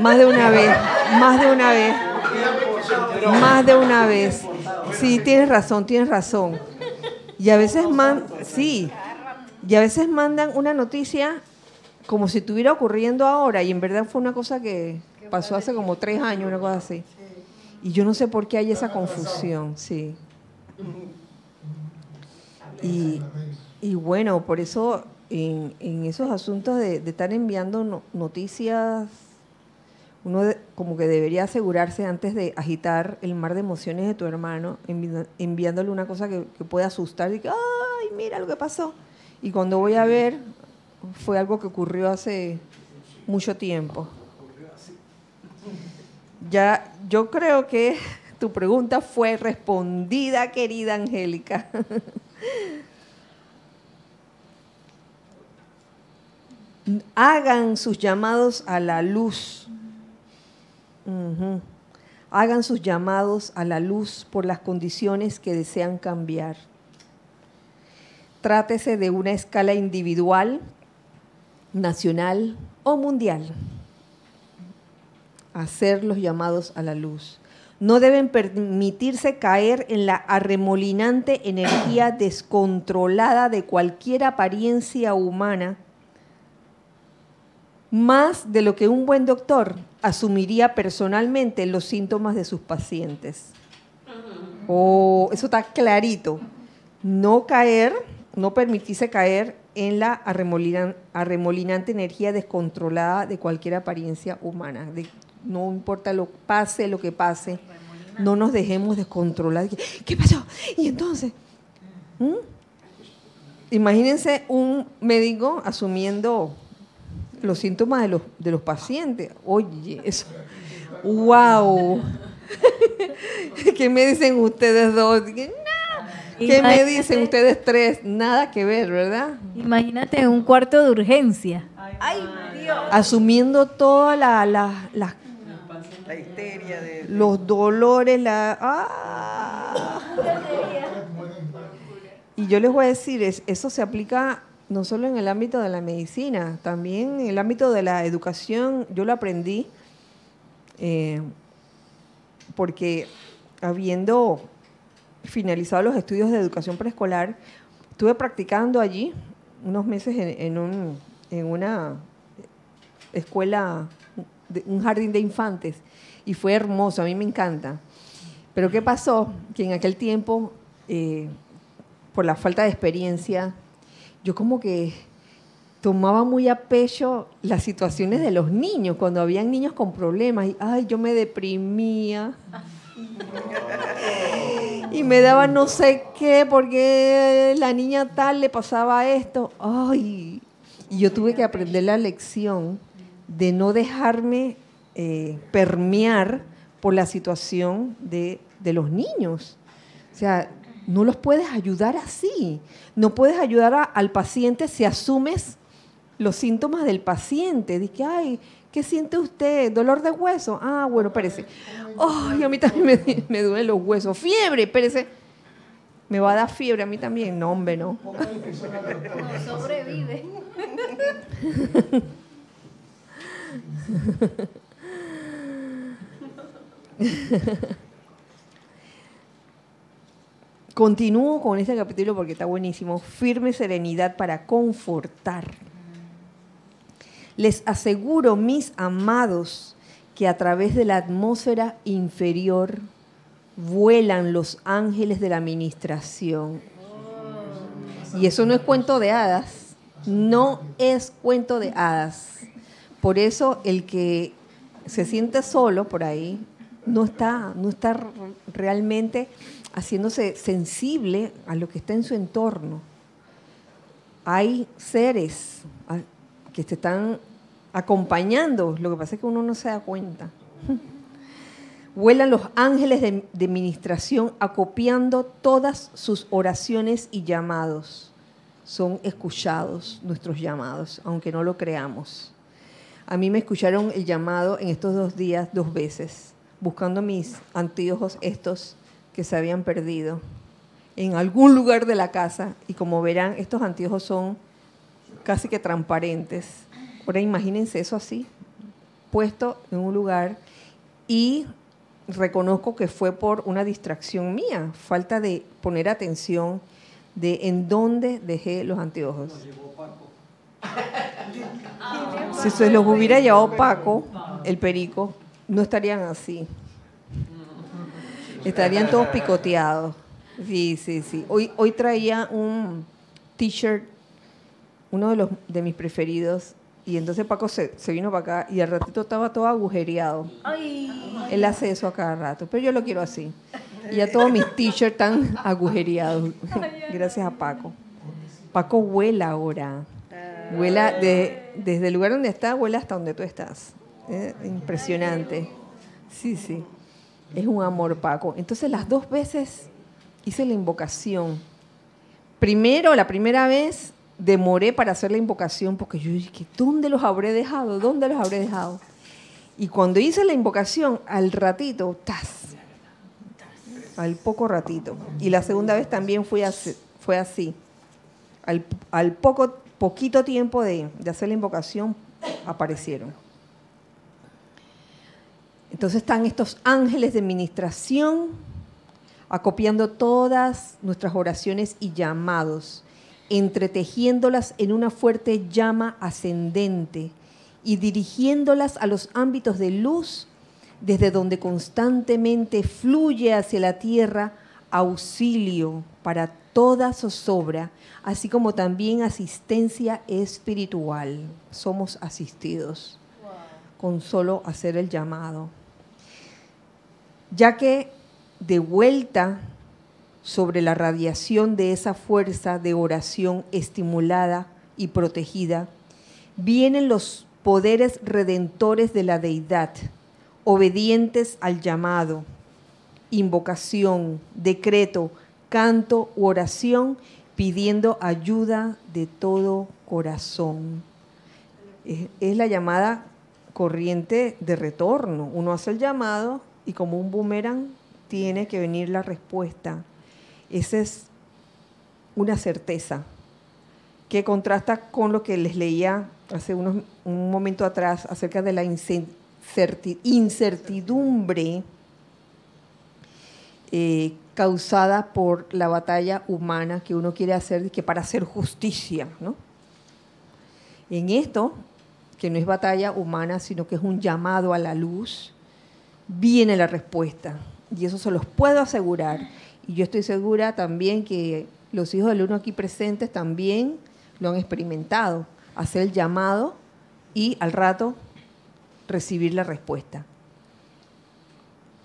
más de una vez, más de una vez, más de una vez, sí, tienes razón, tienes razón, y a veces man, sí, y a veces mandan una noticia como si estuviera ocurriendo ahora y en verdad fue una cosa que pasó hace como tres años, una cosa así. Y yo no sé por qué hay esa confusión, sí. Y, y bueno, por eso en, en esos asuntos de, de estar enviando no- noticias, uno de- como que debería asegurarse antes de agitar el mar de emociones de tu hermano, envi- enviándole una cosa que, que pueda asustar y que, ay, mira lo que pasó. Y cuando voy a ver, fue algo que ocurrió hace mucho tiempo. Ya, yo creo que tu pregunta fue respondida, querida Angélica. Hagan sus llamados a la luz. Hagan sus llamados a la luz por las condiciones que desean cambiar. Trátese de una escala individual, nacional o mundial. Hacer los llamados a la luz. No deben permitirse caer en la arremolinante energía descontrolada de cualquier apariencia humana, más de lo que un buen doctor asumiría personalmente los síntomas de sus pacientes. Oh, eso está clarito. No caer, no permitirse caer en la arremolinan- arremolinante energía descontrolada de cualquier apariencia humana. De- no importa lo pase, lo que pase, no nos dejemos descontrolar. ¿Qué pasó? Y entonces, ¿Mm? imagínense un médico asumiendo los síntomas de los, de los pacientes. Oye, eso, wow. ¿Qué me dicen ustedes dos? ¿Qué me dicen ustedes tres? Nada que ver, ¿verdad? Imagínate un cuarto de urgencia. Asumiendo todas la, la- las- La histeria de... los dolores, la... ¡ah! Y yo les voy a decir, es- eso se aplica no solo en el ámbito de la medicina, también en el ámbito de la educación. Yo lo aprendí eh, porque habiendo finalizado los estudios de educación preescolar, estuve practicando allí unos meses en, un- en una escuela, un jardín de infantes, y fue hermoso, a mí me encanta. Pero ¿qué pasó? Que en aquel tiempo, eh, por la falta de experiencia, yo como que tomaba muy a pecho las situaciones de los niños, cuando habían niños con problemas, y ay, yo me deprimía. Y me daba no sé qué, porque la niña tal le pasaba esto. Ay, y yo tuve que aprender la lección de no dejarme eh, permear por la situación de, de los niños. O sea, no los puedes ayudar así. No puedes ayudar a- al paciente si asumes los síntomas del paciente. Dice, ay, ¿qué siente usted? ¿Dolor de hueso? Ah, bueno, espérese. Ay, a mí también me, me duelen los huesos. Fiebre, espérese. Me va a dar fiebre a mí también. No, hombre, no. sobrevive. Continúo con este capítulo porque está buenísimo. Firme serenidad para confortar. Les aseguro, mis amados, que a través de la atmósfera inferior vuelan los ángeles de la administración. Y eso no es cuento de hadas, no es cuento de hadas. Por eso el que se siente solo por ahí no está, no está realmente haciéndose sensible a lo que está en su entorno. Hay seres ah, que te están acompañando, lo que pasa es que uno no se da cuenta. Vuelan los ángeles de, de ministración acopiando todas sus oraciones y llamados. Son escuchados nuestros llamados, aunque no lo creamos. A mí me escucharon el llamado en estos dos días dos veces, buscando mis anteojos estos que se habían perdido en algún lugar de la casa. Y como verán, estos anteojos son casi que transparentes. Ahora imagínense eso así, puesto en un lugar y reconozco que fue por una distracción mía, falta de poner atención de en dónde dejé los anteojos. Si se los hubiera llevado Paco, el perico, no estarían así. Estarían todos picoteados. Sí, sí, sí. Hoy, hoy traía un t-shirt, uno de, los, de mis preferidos, y entonces Paco se, se, vino para acá y al ratito estaba todo agujereado. Él hace eso a cada rato, pero yo lo quiero así. Y ya todos mis t-shirts están agujereados. Gracias a Paco. Paco vuela ahora. Vuela de, desde el lugar donde está, vuela hasta donde tú estás. Eh, impresionante. Sí, sí. Es un amor, Paco. Entonces las dos veces hice la invocación. Primero, la primera vez, demoré para hacer la invocación porque yo dije, ¿dónde los habré dejado? ¿Dónde los habré dejado? Y cuando hice la invocación, al ratito, ¡tas! Al poco ratito. Y la segunda vez también fue así. Al, poco, poquito tiempo de hacer la invocación, aparecieron. Entonces están estos ángeles de ministración acopiando todas nuestras oraciones y llamados, entretejiéndolas en una fuerte llama ascendente y dirigiéndolas a los ámbitos de luz desde donde constantemente fluye hacia la tierra auxilio para toda zozobra, así como también asistencia espiritual. Somos asistidos con solo hacer el llamado ya que de vuelta sobre la radiación de esa fuerza de oración estimulada y protegida, vienen los poderes redentores de la deidad, obedientes al llamado, invocación, decreto, canto u oración, pidiendo ayuda de todo corazón. Es la llamada corriente de retorno. Uno hace el llamado y como un boomerang tiene que venir la respuesta. Esa es una certeza que contrasta con lo que les leía hace unos, un momento atrás acerca de la incertidumbre eh, causada por la batalla humana que uno quiere hacer que para hacer justicia. ¿no? En esto, que no es batalla humana, sino que es un llamado a la luz, viene la respuesta. Y eso se los puedo asegurar. Y yo estoy segura también que los hijos del uno aquí presentes también lo han experimentado. Hacer el llamado y al rato recibir la respuesta.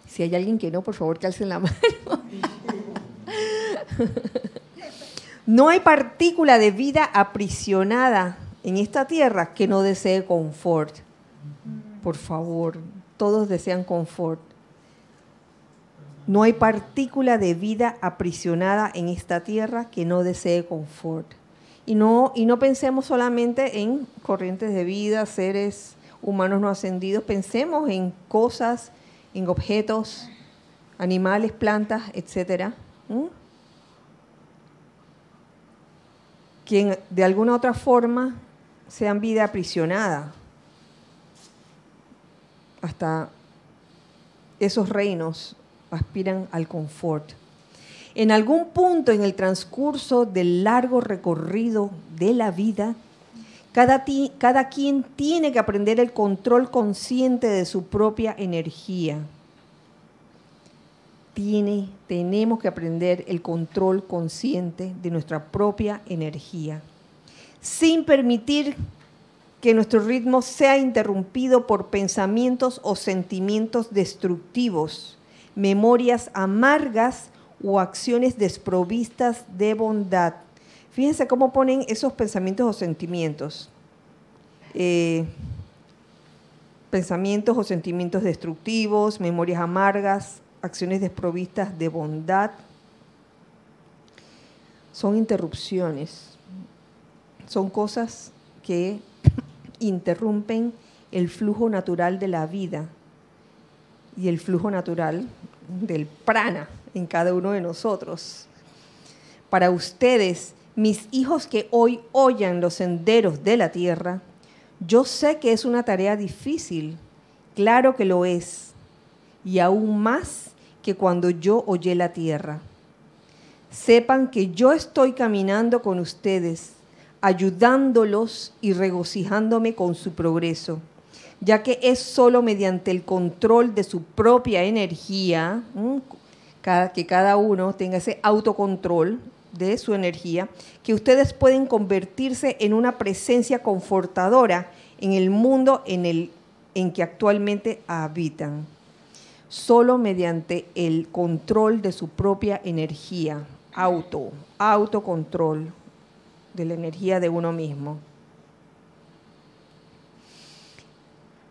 Si hay alguien que no, por favor, que alcen la mano. no hay partícula de vida aprisionada en esta tierra que no desee confort. Por favor, todos desean confort. No hay partícula de vida aprisionada en esta tierra que no desee confort. Y no, y no pensemos solamente en corrientes de vida, seres humanos no ascendidos, pensemos en cosas, en objetos, animales, plantas, etcétera, que de alguna otra forma sean vida aprisionada hasta esos reinos aspiran al confort. En algún punto en el transcurso del largo recorrido de la vida, cada, quien tiene que aprender el control consciente de su propia energía. Tenemos que aprender el control consciente de nuestra propia energía, sin permitir que nuestro ritmo sea interrumpido por pensamientos o sentimientos destructivos, memorias amargas o acciones desprovistas de bondad. Fíjense cómo ponen esos pensamientos o sentimientos. Eh, pensamientos o sentimientos destructivos, memorias amargas, acciones desprovistas de bondad. Son interrupciones. Son cosas que interrumpen el flujo natural de la vida y el flujo natural del prana en cada uno de nosotros. Para ustedes, mis hijos que hoy oyan los senderos de la tierra, yo sé que es una tarea difícil, claro que lo es, y aún más que cuando yo oye la tierra. Sepan que yo estoy caminando con ustedes ayudándolos y regocijándome con su progreso, ya que es solo mediante el control de su propia energía, que cada uno tenga ese autocontrol de su energía, que ustedes pueden convertirse en una presencia confortadora en el mundo en, el, en que actualmente habitan, solo mediante el control de su propia energía, auto, autocontrol de la energía de uno mismo.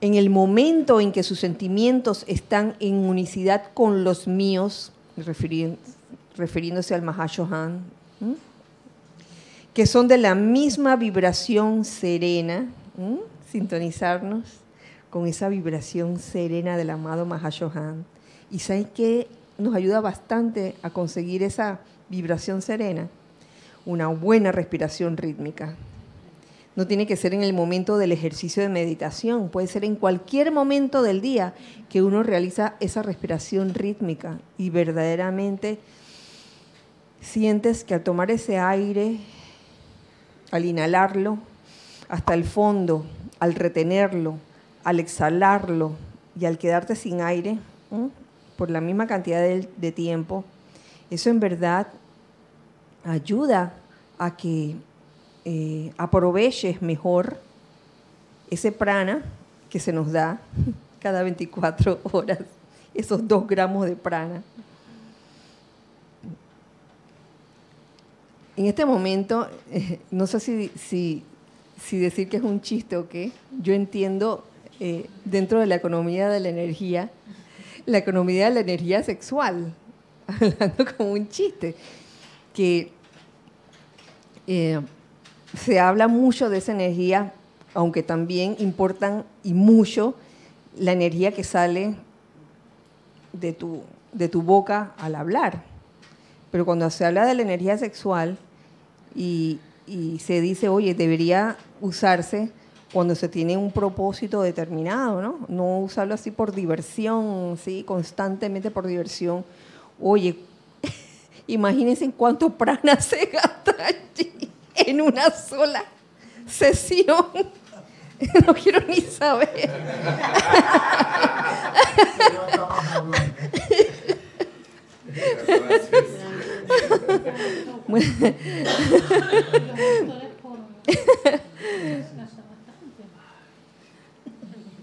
En el momento en que sus sentimientos están en unicidad con los míos, refiriéndose al Mahashohan, que son de la misma vibración serena, sintonizarnos con esa vibración serena del amado Mahashohan. Y saben que nos ayuda bastante a conseguir esa vibración serena una buena respiración rítmica. No tiene que ser en el momento del ejercicio de meditación, puede ser en cualquier momento del día que uno realiza esa respiración rítmica y verdaderamente sientes que al tomar ese aire, al inhalarlo hasta el fondo, al retenerlo, al exhalarlo y al quedarte sin aire por la misma cantidad de tiempo, eso en verdad ayuda a que eh, aproveches mejor ese prana que se nos da cada 24 horas, esos dos gramos de prana. En este momento, eh, no sé si, decir que es un chiste o qué, yo entiendo eh, dentro de la economía de la energía, la economía de la energía sexual, hablando como un chiste, que eh, se habla mucho de esa energía, aunque también importan y mucho la energía que sale de tu, de tu boca al hablar. Pero cuando se habla de la energía sexual y, se dice, oye, debería usarse cuando se tiene un propósito determinado, ¿no? No usarlo así por diversión, ¿sí? Constantemente por diversión. Oye, imagínense cuánto prana se gasta allí en una sola sesión. No quiero ni saber.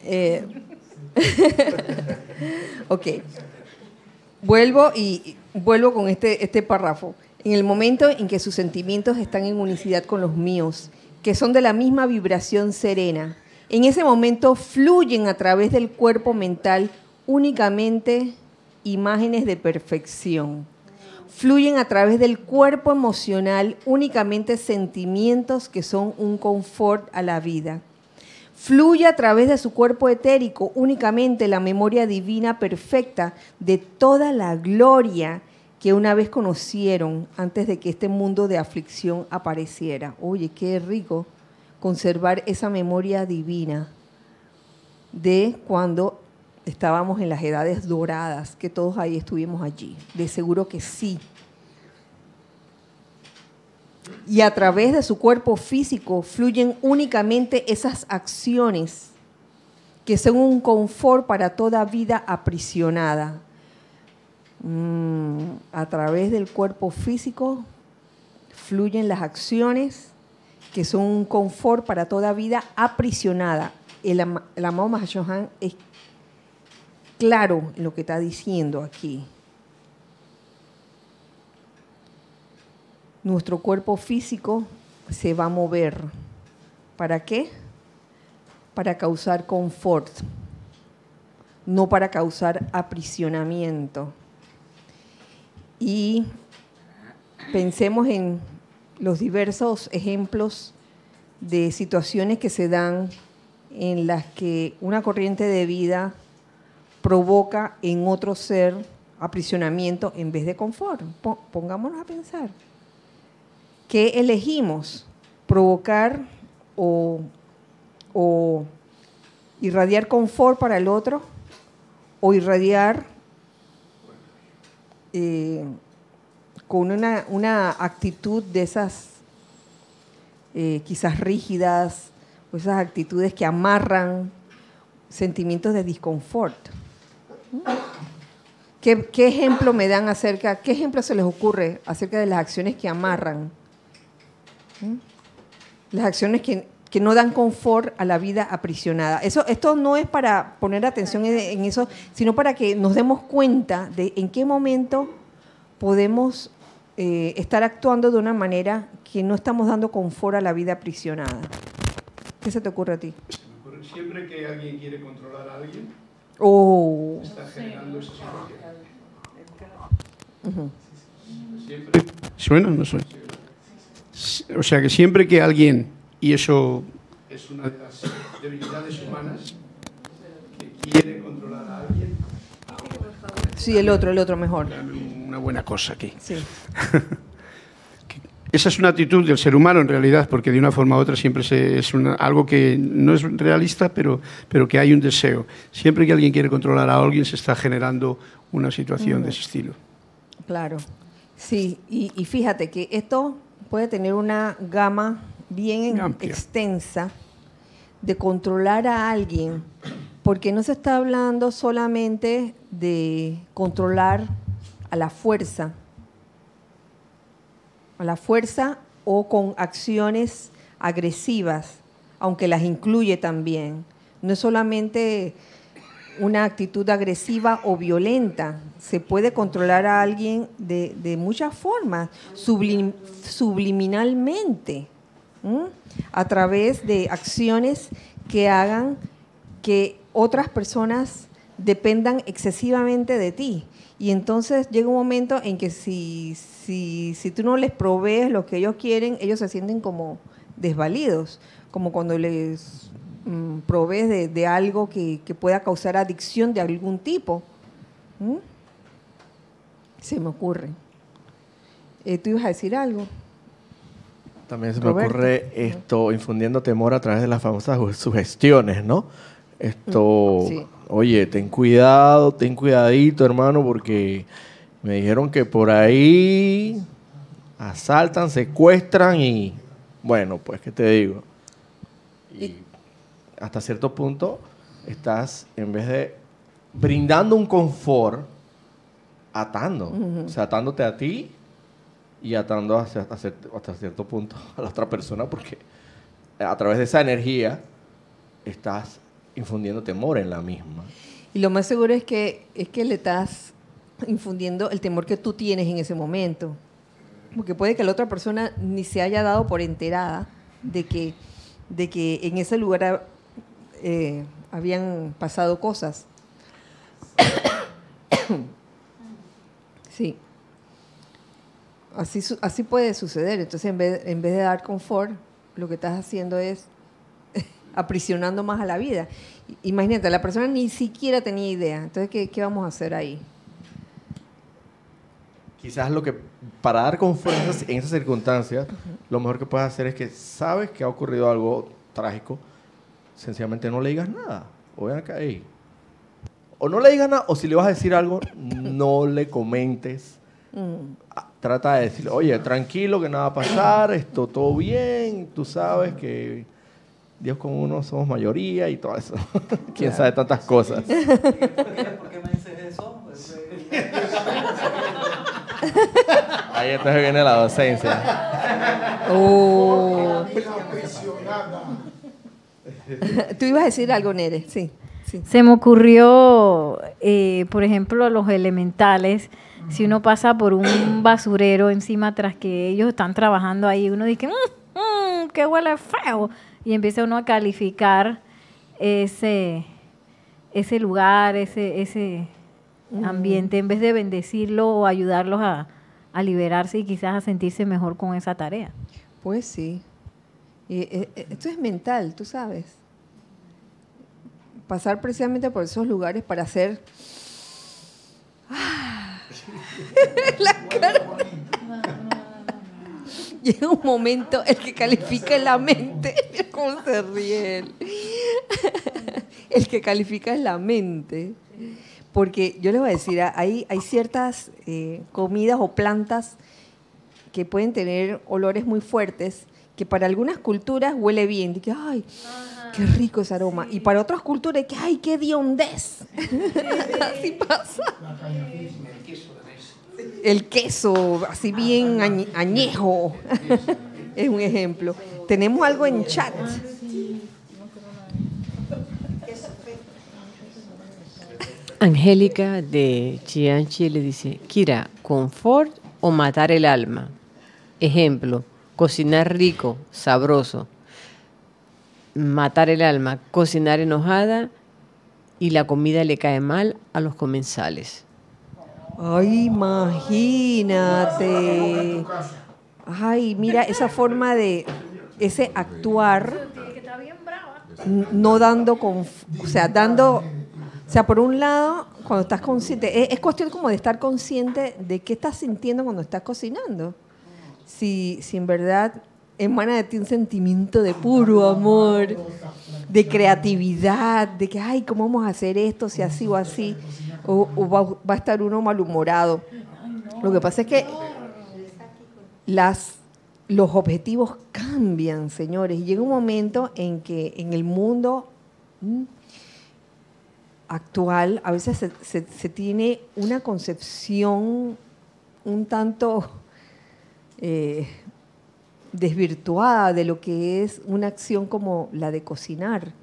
eh, ok. Vuelvo y vuelvo con este, este párrafo en el momento en que sus sentimientos están en unicidad con los míos, que son de la misma vibración serena. En ese momento fluyen a través del cuerpo mental únicamente imágenes de perfección. Fluyen a través del cuerpo emocional únicamente sentimientos que son un confort a la vida. Fluye a través de su cuerpo etérico únicamente la memoria divina perfecta de toda la gloria que una vez conocieron antes de que este mundo de aflicción apareciera. Oye, qué rico conservar esa memoria divina de cuando estábamos en las edades doradas, que todos ahí estuvimos allí. De seguro que sí. Y a través de su cuerpo físico fluyen únicamente esas acciones que son un confort para toda vida aprisionada. Mm, a través del cuerpo físico fluyen las acciones que son un confort para toda vida aprisionada. El, el amado Mahashohan es claro en lo que está diciendo aquí. Nuestro cuerpo físico se va a mover. ¿Para qué? Para causar confort, no para causar aprisionamiento. Y pensemos en los diversos ejemplos de situaciones que se dan en las que una corriente de vida provoca en otro ser aprisionamiento en vez de confort. Pongámonos a pensar. ¿Qué elegimos? ¿Provocar o, irradiar confort para el otro? ¿O irradiar eh, con una, actitud de esas eh, quizás rígidas, o esas actitudes que amarran sentimientos de disconfort. ¿Qué, ejemplo me dan acerca, qué ejemplo se les ocurre acerca de las acciones que amarran? ¿Mm? Las acciones que, no dan confort a la vida aprisionada. Eso, esto no es para poner atención en, eso, sino para que nos demos cuenta de en qué momento podemos eh, estar actuando de una manera que no estamos dando confort a la vida aprisionada. ¿Qué se te ocurre a ti? Siempre que alguien quiere controlar a alguien, oh. está generando esa situación. ¿Suena o no suena? O sea que siempre que alguien, y eso es una de las debilidades humanas, que quiere controlar a alguien. Sí, el otro, el otro mejor. Una buena cosa aquí. Sí. Esa es una actitud del ser humano en realidad, porque de una forma u otra siempre es algo que no es realista, pero, pero que hay un deseo. Siempre que alguien quiere controlar a alguien se está generando una situación de ese estilo. Claro, sí, y, fíjate que esto puede tener una gama bien extensa de controlar a alguien, porque no se está hablando solamente de controlar a la fuerza, a la fuerza o con acciones agresivas, aunque las incluye también. No es solamente una actitud agresiva o violenta, se puede controlar a alguien de, muchas formas, subliminalmente, a través de acciones que hagan que otras personas dependan excesivamente de ti. Y entonces llega un momento en que si, si, si tú no les provees lo que ellos quieren, ellos se sienten como desvalidos, como cuando les mm, provees de, algo que, pueda causar adicción de algún tipo. ¿Mm? Se me ocurre. Eh, ¿Tú ibas a decir algo? También se me ocurre esto, infundiendo temor a través de las famosas sugestiones, ¿no? Esto, oye, ten cuidado, ten cuidadito, hermano, porque me dijeron que por ahí asaltan, secuestran y, bueno, pues, ¿qué te digo? Y hasta cierto punto estás, en vez de brindando un confort, atando, o sea, atándote a ti y atando hasta, hasta cierto punto a la otra persona, porque a través de esa energía estás infundiendo temor en la misma. Y lo más seguro es que, es que le estás infundiendo el temor que tú tienes en ese momento. Porque puede que la otra persona ni se haya dado por enterada de que, de que en ese lugar eh, habían pasado cosas. sí. Así, así puede suceder. Entonces, en vez, en vez de dar confort, lo que estás haciendo es aprisionando más a la vida. Imagínate, la persona ni siquiera tenía idea. Entonces, ¿qué, vamos a hacer ahí? Quizás lo que, para dar confianza en esas circunstancias, lo mejor que puedes hacer es que sabes que ha ocurrido algo trágico, sencillamente no le digas nada. O ven acá, o no le digas nada, o si le vas a decir algo, no le comentes. Mm. Ah, trata de decirle, oye, tranquilo, que nada va a pasar, esto todo bien, tú sabes que Dios con uno somos mayoría y todo eso. Quién sabe tantas cosas. ¿Por qué me dices eso? Ahí entonces viene la docencia. Oh. Tú ibas a decir algo, Nere, sí. Se me ocurrió, eh, por ejemplo, los elementales. Si uno pasa por un basurero encima tras que ellos están trabajando ahí, uno dice, mmm, mmm, qué huele feo y empieza uno a calificar ese, ese lugar, ese, ese ambiente, en vez de bendecirlo o ayudarlos a, liberarse y quizás a sentirse mejor con esa tarea. Pues sí. Eh, eh, esto es mental, tú sabes. Pasar precisamente por esos lugares para hacer... la cara. llega un momento, el que califica la mente. ¿Cómo se ríe El que califica es la mente. Porque yo les voy a decir, hay, hay ciertas eh, comidas o plantas que pueden tener olores muy fuertes, que para algunas culturas huele bien. que, ay, qué rico ese aroma. Y para otras culturas, que, ay, qué diondez. Así pasa el queso, así bien añejo. es un ejemplo. Tenemos algo en chat. Angélica de Chianchi le dice, Kira, confort o matar el alma. Ejemplo, cocinar rico, sabroso. Matar el alma, cocinar enojada y la comida le cae mal a los comensales. Ay, imagínate. Ay, mira esa forma de ese actuar no dando con, o sea, dando, o sea, por un lado, cuando estás consciente, es, cuestión como de estar consciente de qué estás sintiendo cuando estás cocinando. Si, si en verdad emana de ti un sentimiento de puro amor, de creatividad, de que, ay, ¿cómo vamos a hacer esto si así o así? o, va, a estar uno malhumorado. Lo que pasa es que las, los objetivos cambian, señores, y llega un momento en que en el mundo mm, actual a veces se, tiene una concepción un tanto eh, desvirtuada de lo que es una acción como la de cocinar.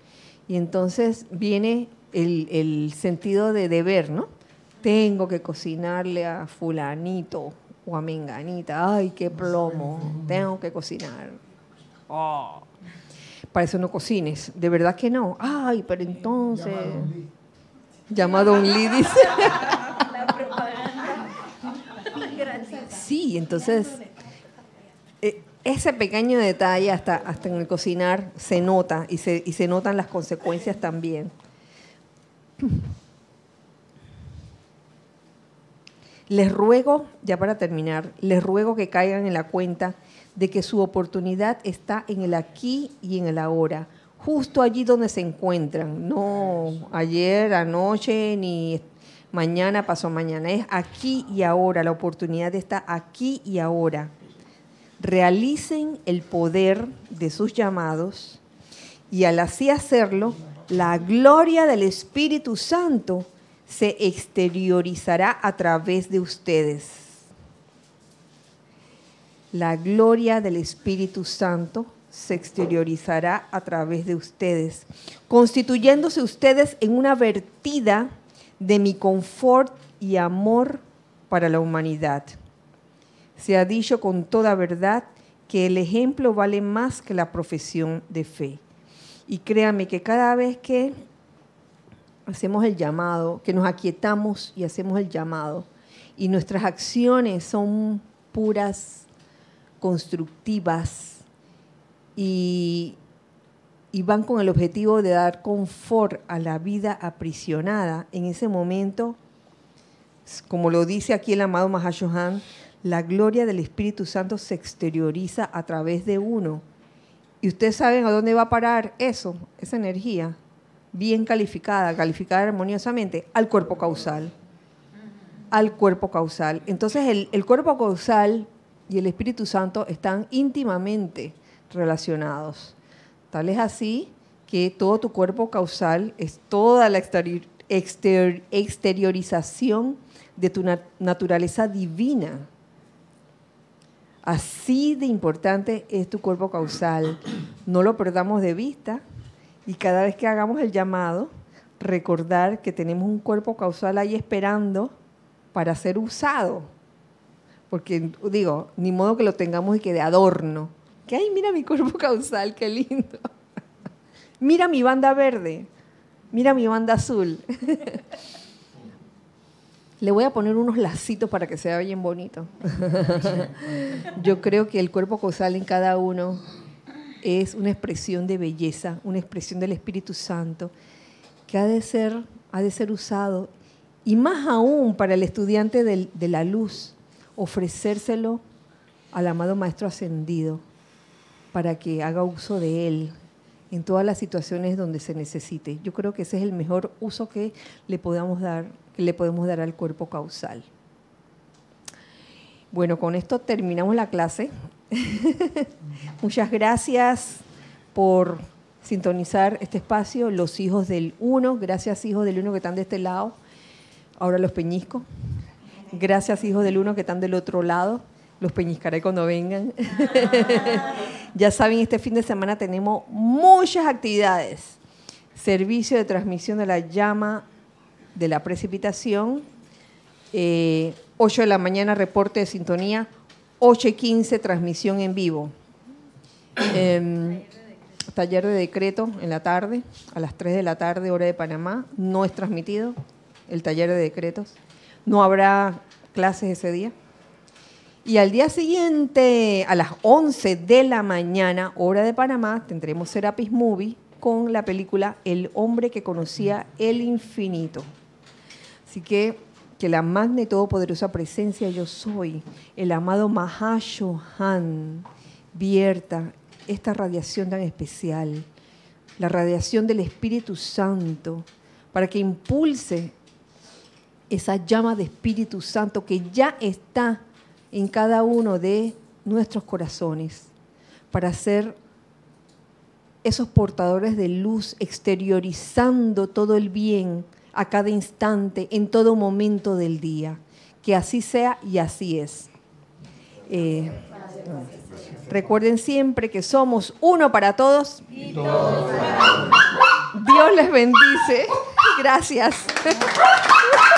Y entonces viene el, sentido de deber, ¿no? Tengo que cocinarle a fulanito o a menganita. Ay, qué plomo. Tengo que cocinar. Oh. Para eso no cocines. De verdad que no. Ay, pero entonces... Llamado un Lee, dice. Sí, entonces ese pequeño detalle hasta, hasta en el cocinar se nota y se, y se notan las consecuencias también. Les ruego, ya para terminar, les ruego que caigan en la cuenta de que su oportunidad está en el aquí y en el ahora, justo allí donde se encuentran, no ayer, anoche, ni mañana, pasó mañana, es aquí y ahora, la oportunidad está aquí y ahora. Realicen el poder de sus llamados y al así hacerlo, la gloria del Espíritu Santo se exteriorizará a través de ustedes. La gloria del Espíritu Santo se exteriorizará a través de ustedes, constituyéndose ustedes en una vertida de mi confort y amor para la humanidad. Se ha dicho con toda verdad que el ejemplo vale más que la profesión de fe. Y créame que cada vez que hacemos el llamado, que nos aquietamos y hacemos el llamado, y nuestras acciones son puras, constructivas, y, van con el objetivo de dar confort a la vida aprisionada, en ese momento, como lo dice aquí el amado Mahashohan, la gloria del Espíritu Santo se exterioriza a través de uno y ustedes saben a dónde va a parar eso, esa energía, bien calificada, calificada armoniosamente, al cuerpo causal. Al cuerpo causal. Entonces el, cuerpo causal y el Espíritu Santo están íntimamente relacionados. Tal es así que todo tu cuerpo causal es toda la exteriorización de tu naturaleza divina. Así de importante es tu cuerpo causal. No lo perdamos de vista y cada vez que hagamos el llamado, recordar que tenemos un cuerpo causal ahí esperando para ser usado. Porque digo, ni modo que lo tengamos y que de adorno. Que, ay, mira mi cuerpo causal, qué lindo. mira mi banda verde, mira mi banda azul. Le voy a poner unos lacitos para que sea bien bonito. Yo creo que el cuerpo causal en cada uno es una expresión de belleza, una expresión del Espíritu Santo que ha de ser, ha de ser usado y más aún para el estudiante de la luz, ofrecérselo al amado Maestro Ascendido para que haga uso de él en todas las situaciones donde se necesite. Yo creo que ese es el mejor uso que le podamos dar le podemos dar al cuerpo causal. Bueno, con esto terminamos la clase. Muchas gracias por sintonizar este espacio, los hijos del uno, gracias hijos del uno que están de este lado, ahora los peñisco. Gracias hijos del uno que están del otro lado, los peñiscaré cuando vengan. ya saben, este fin de semana tenemos muchas actividades. Servicio de transmisión de la llama de la precipitación. 8 eh, de la mañana reporte de sintonía, 8 y 15 transmisión en vivo. Em, taller de decreto en la tarde, a las 3 de la tarde, hora de Panamá. No es transmitido el taller de decretos. No habrá clases ese día. Y al día siguiente, a las 11 de la mañana, hora de Panamá, tendremos Serapis Movie con la película El hombre que conocía el infinito. Así que que la magna y todopoderosa presencia yo soy, el amado Mahashohan, vierta esta radiación tan especial, la radiación del Espíritu Santo, para que impulse esa llama de Espíritu Santo que ya está en cada uno de nuestros corazones, para ser esos portadores de luz, exteriorizando todo el bien a cada instante, en todo momento del día. Que así sea y así es. Eh, recuerden siempre que somos uno para todos. Dios les bendice. Gracias.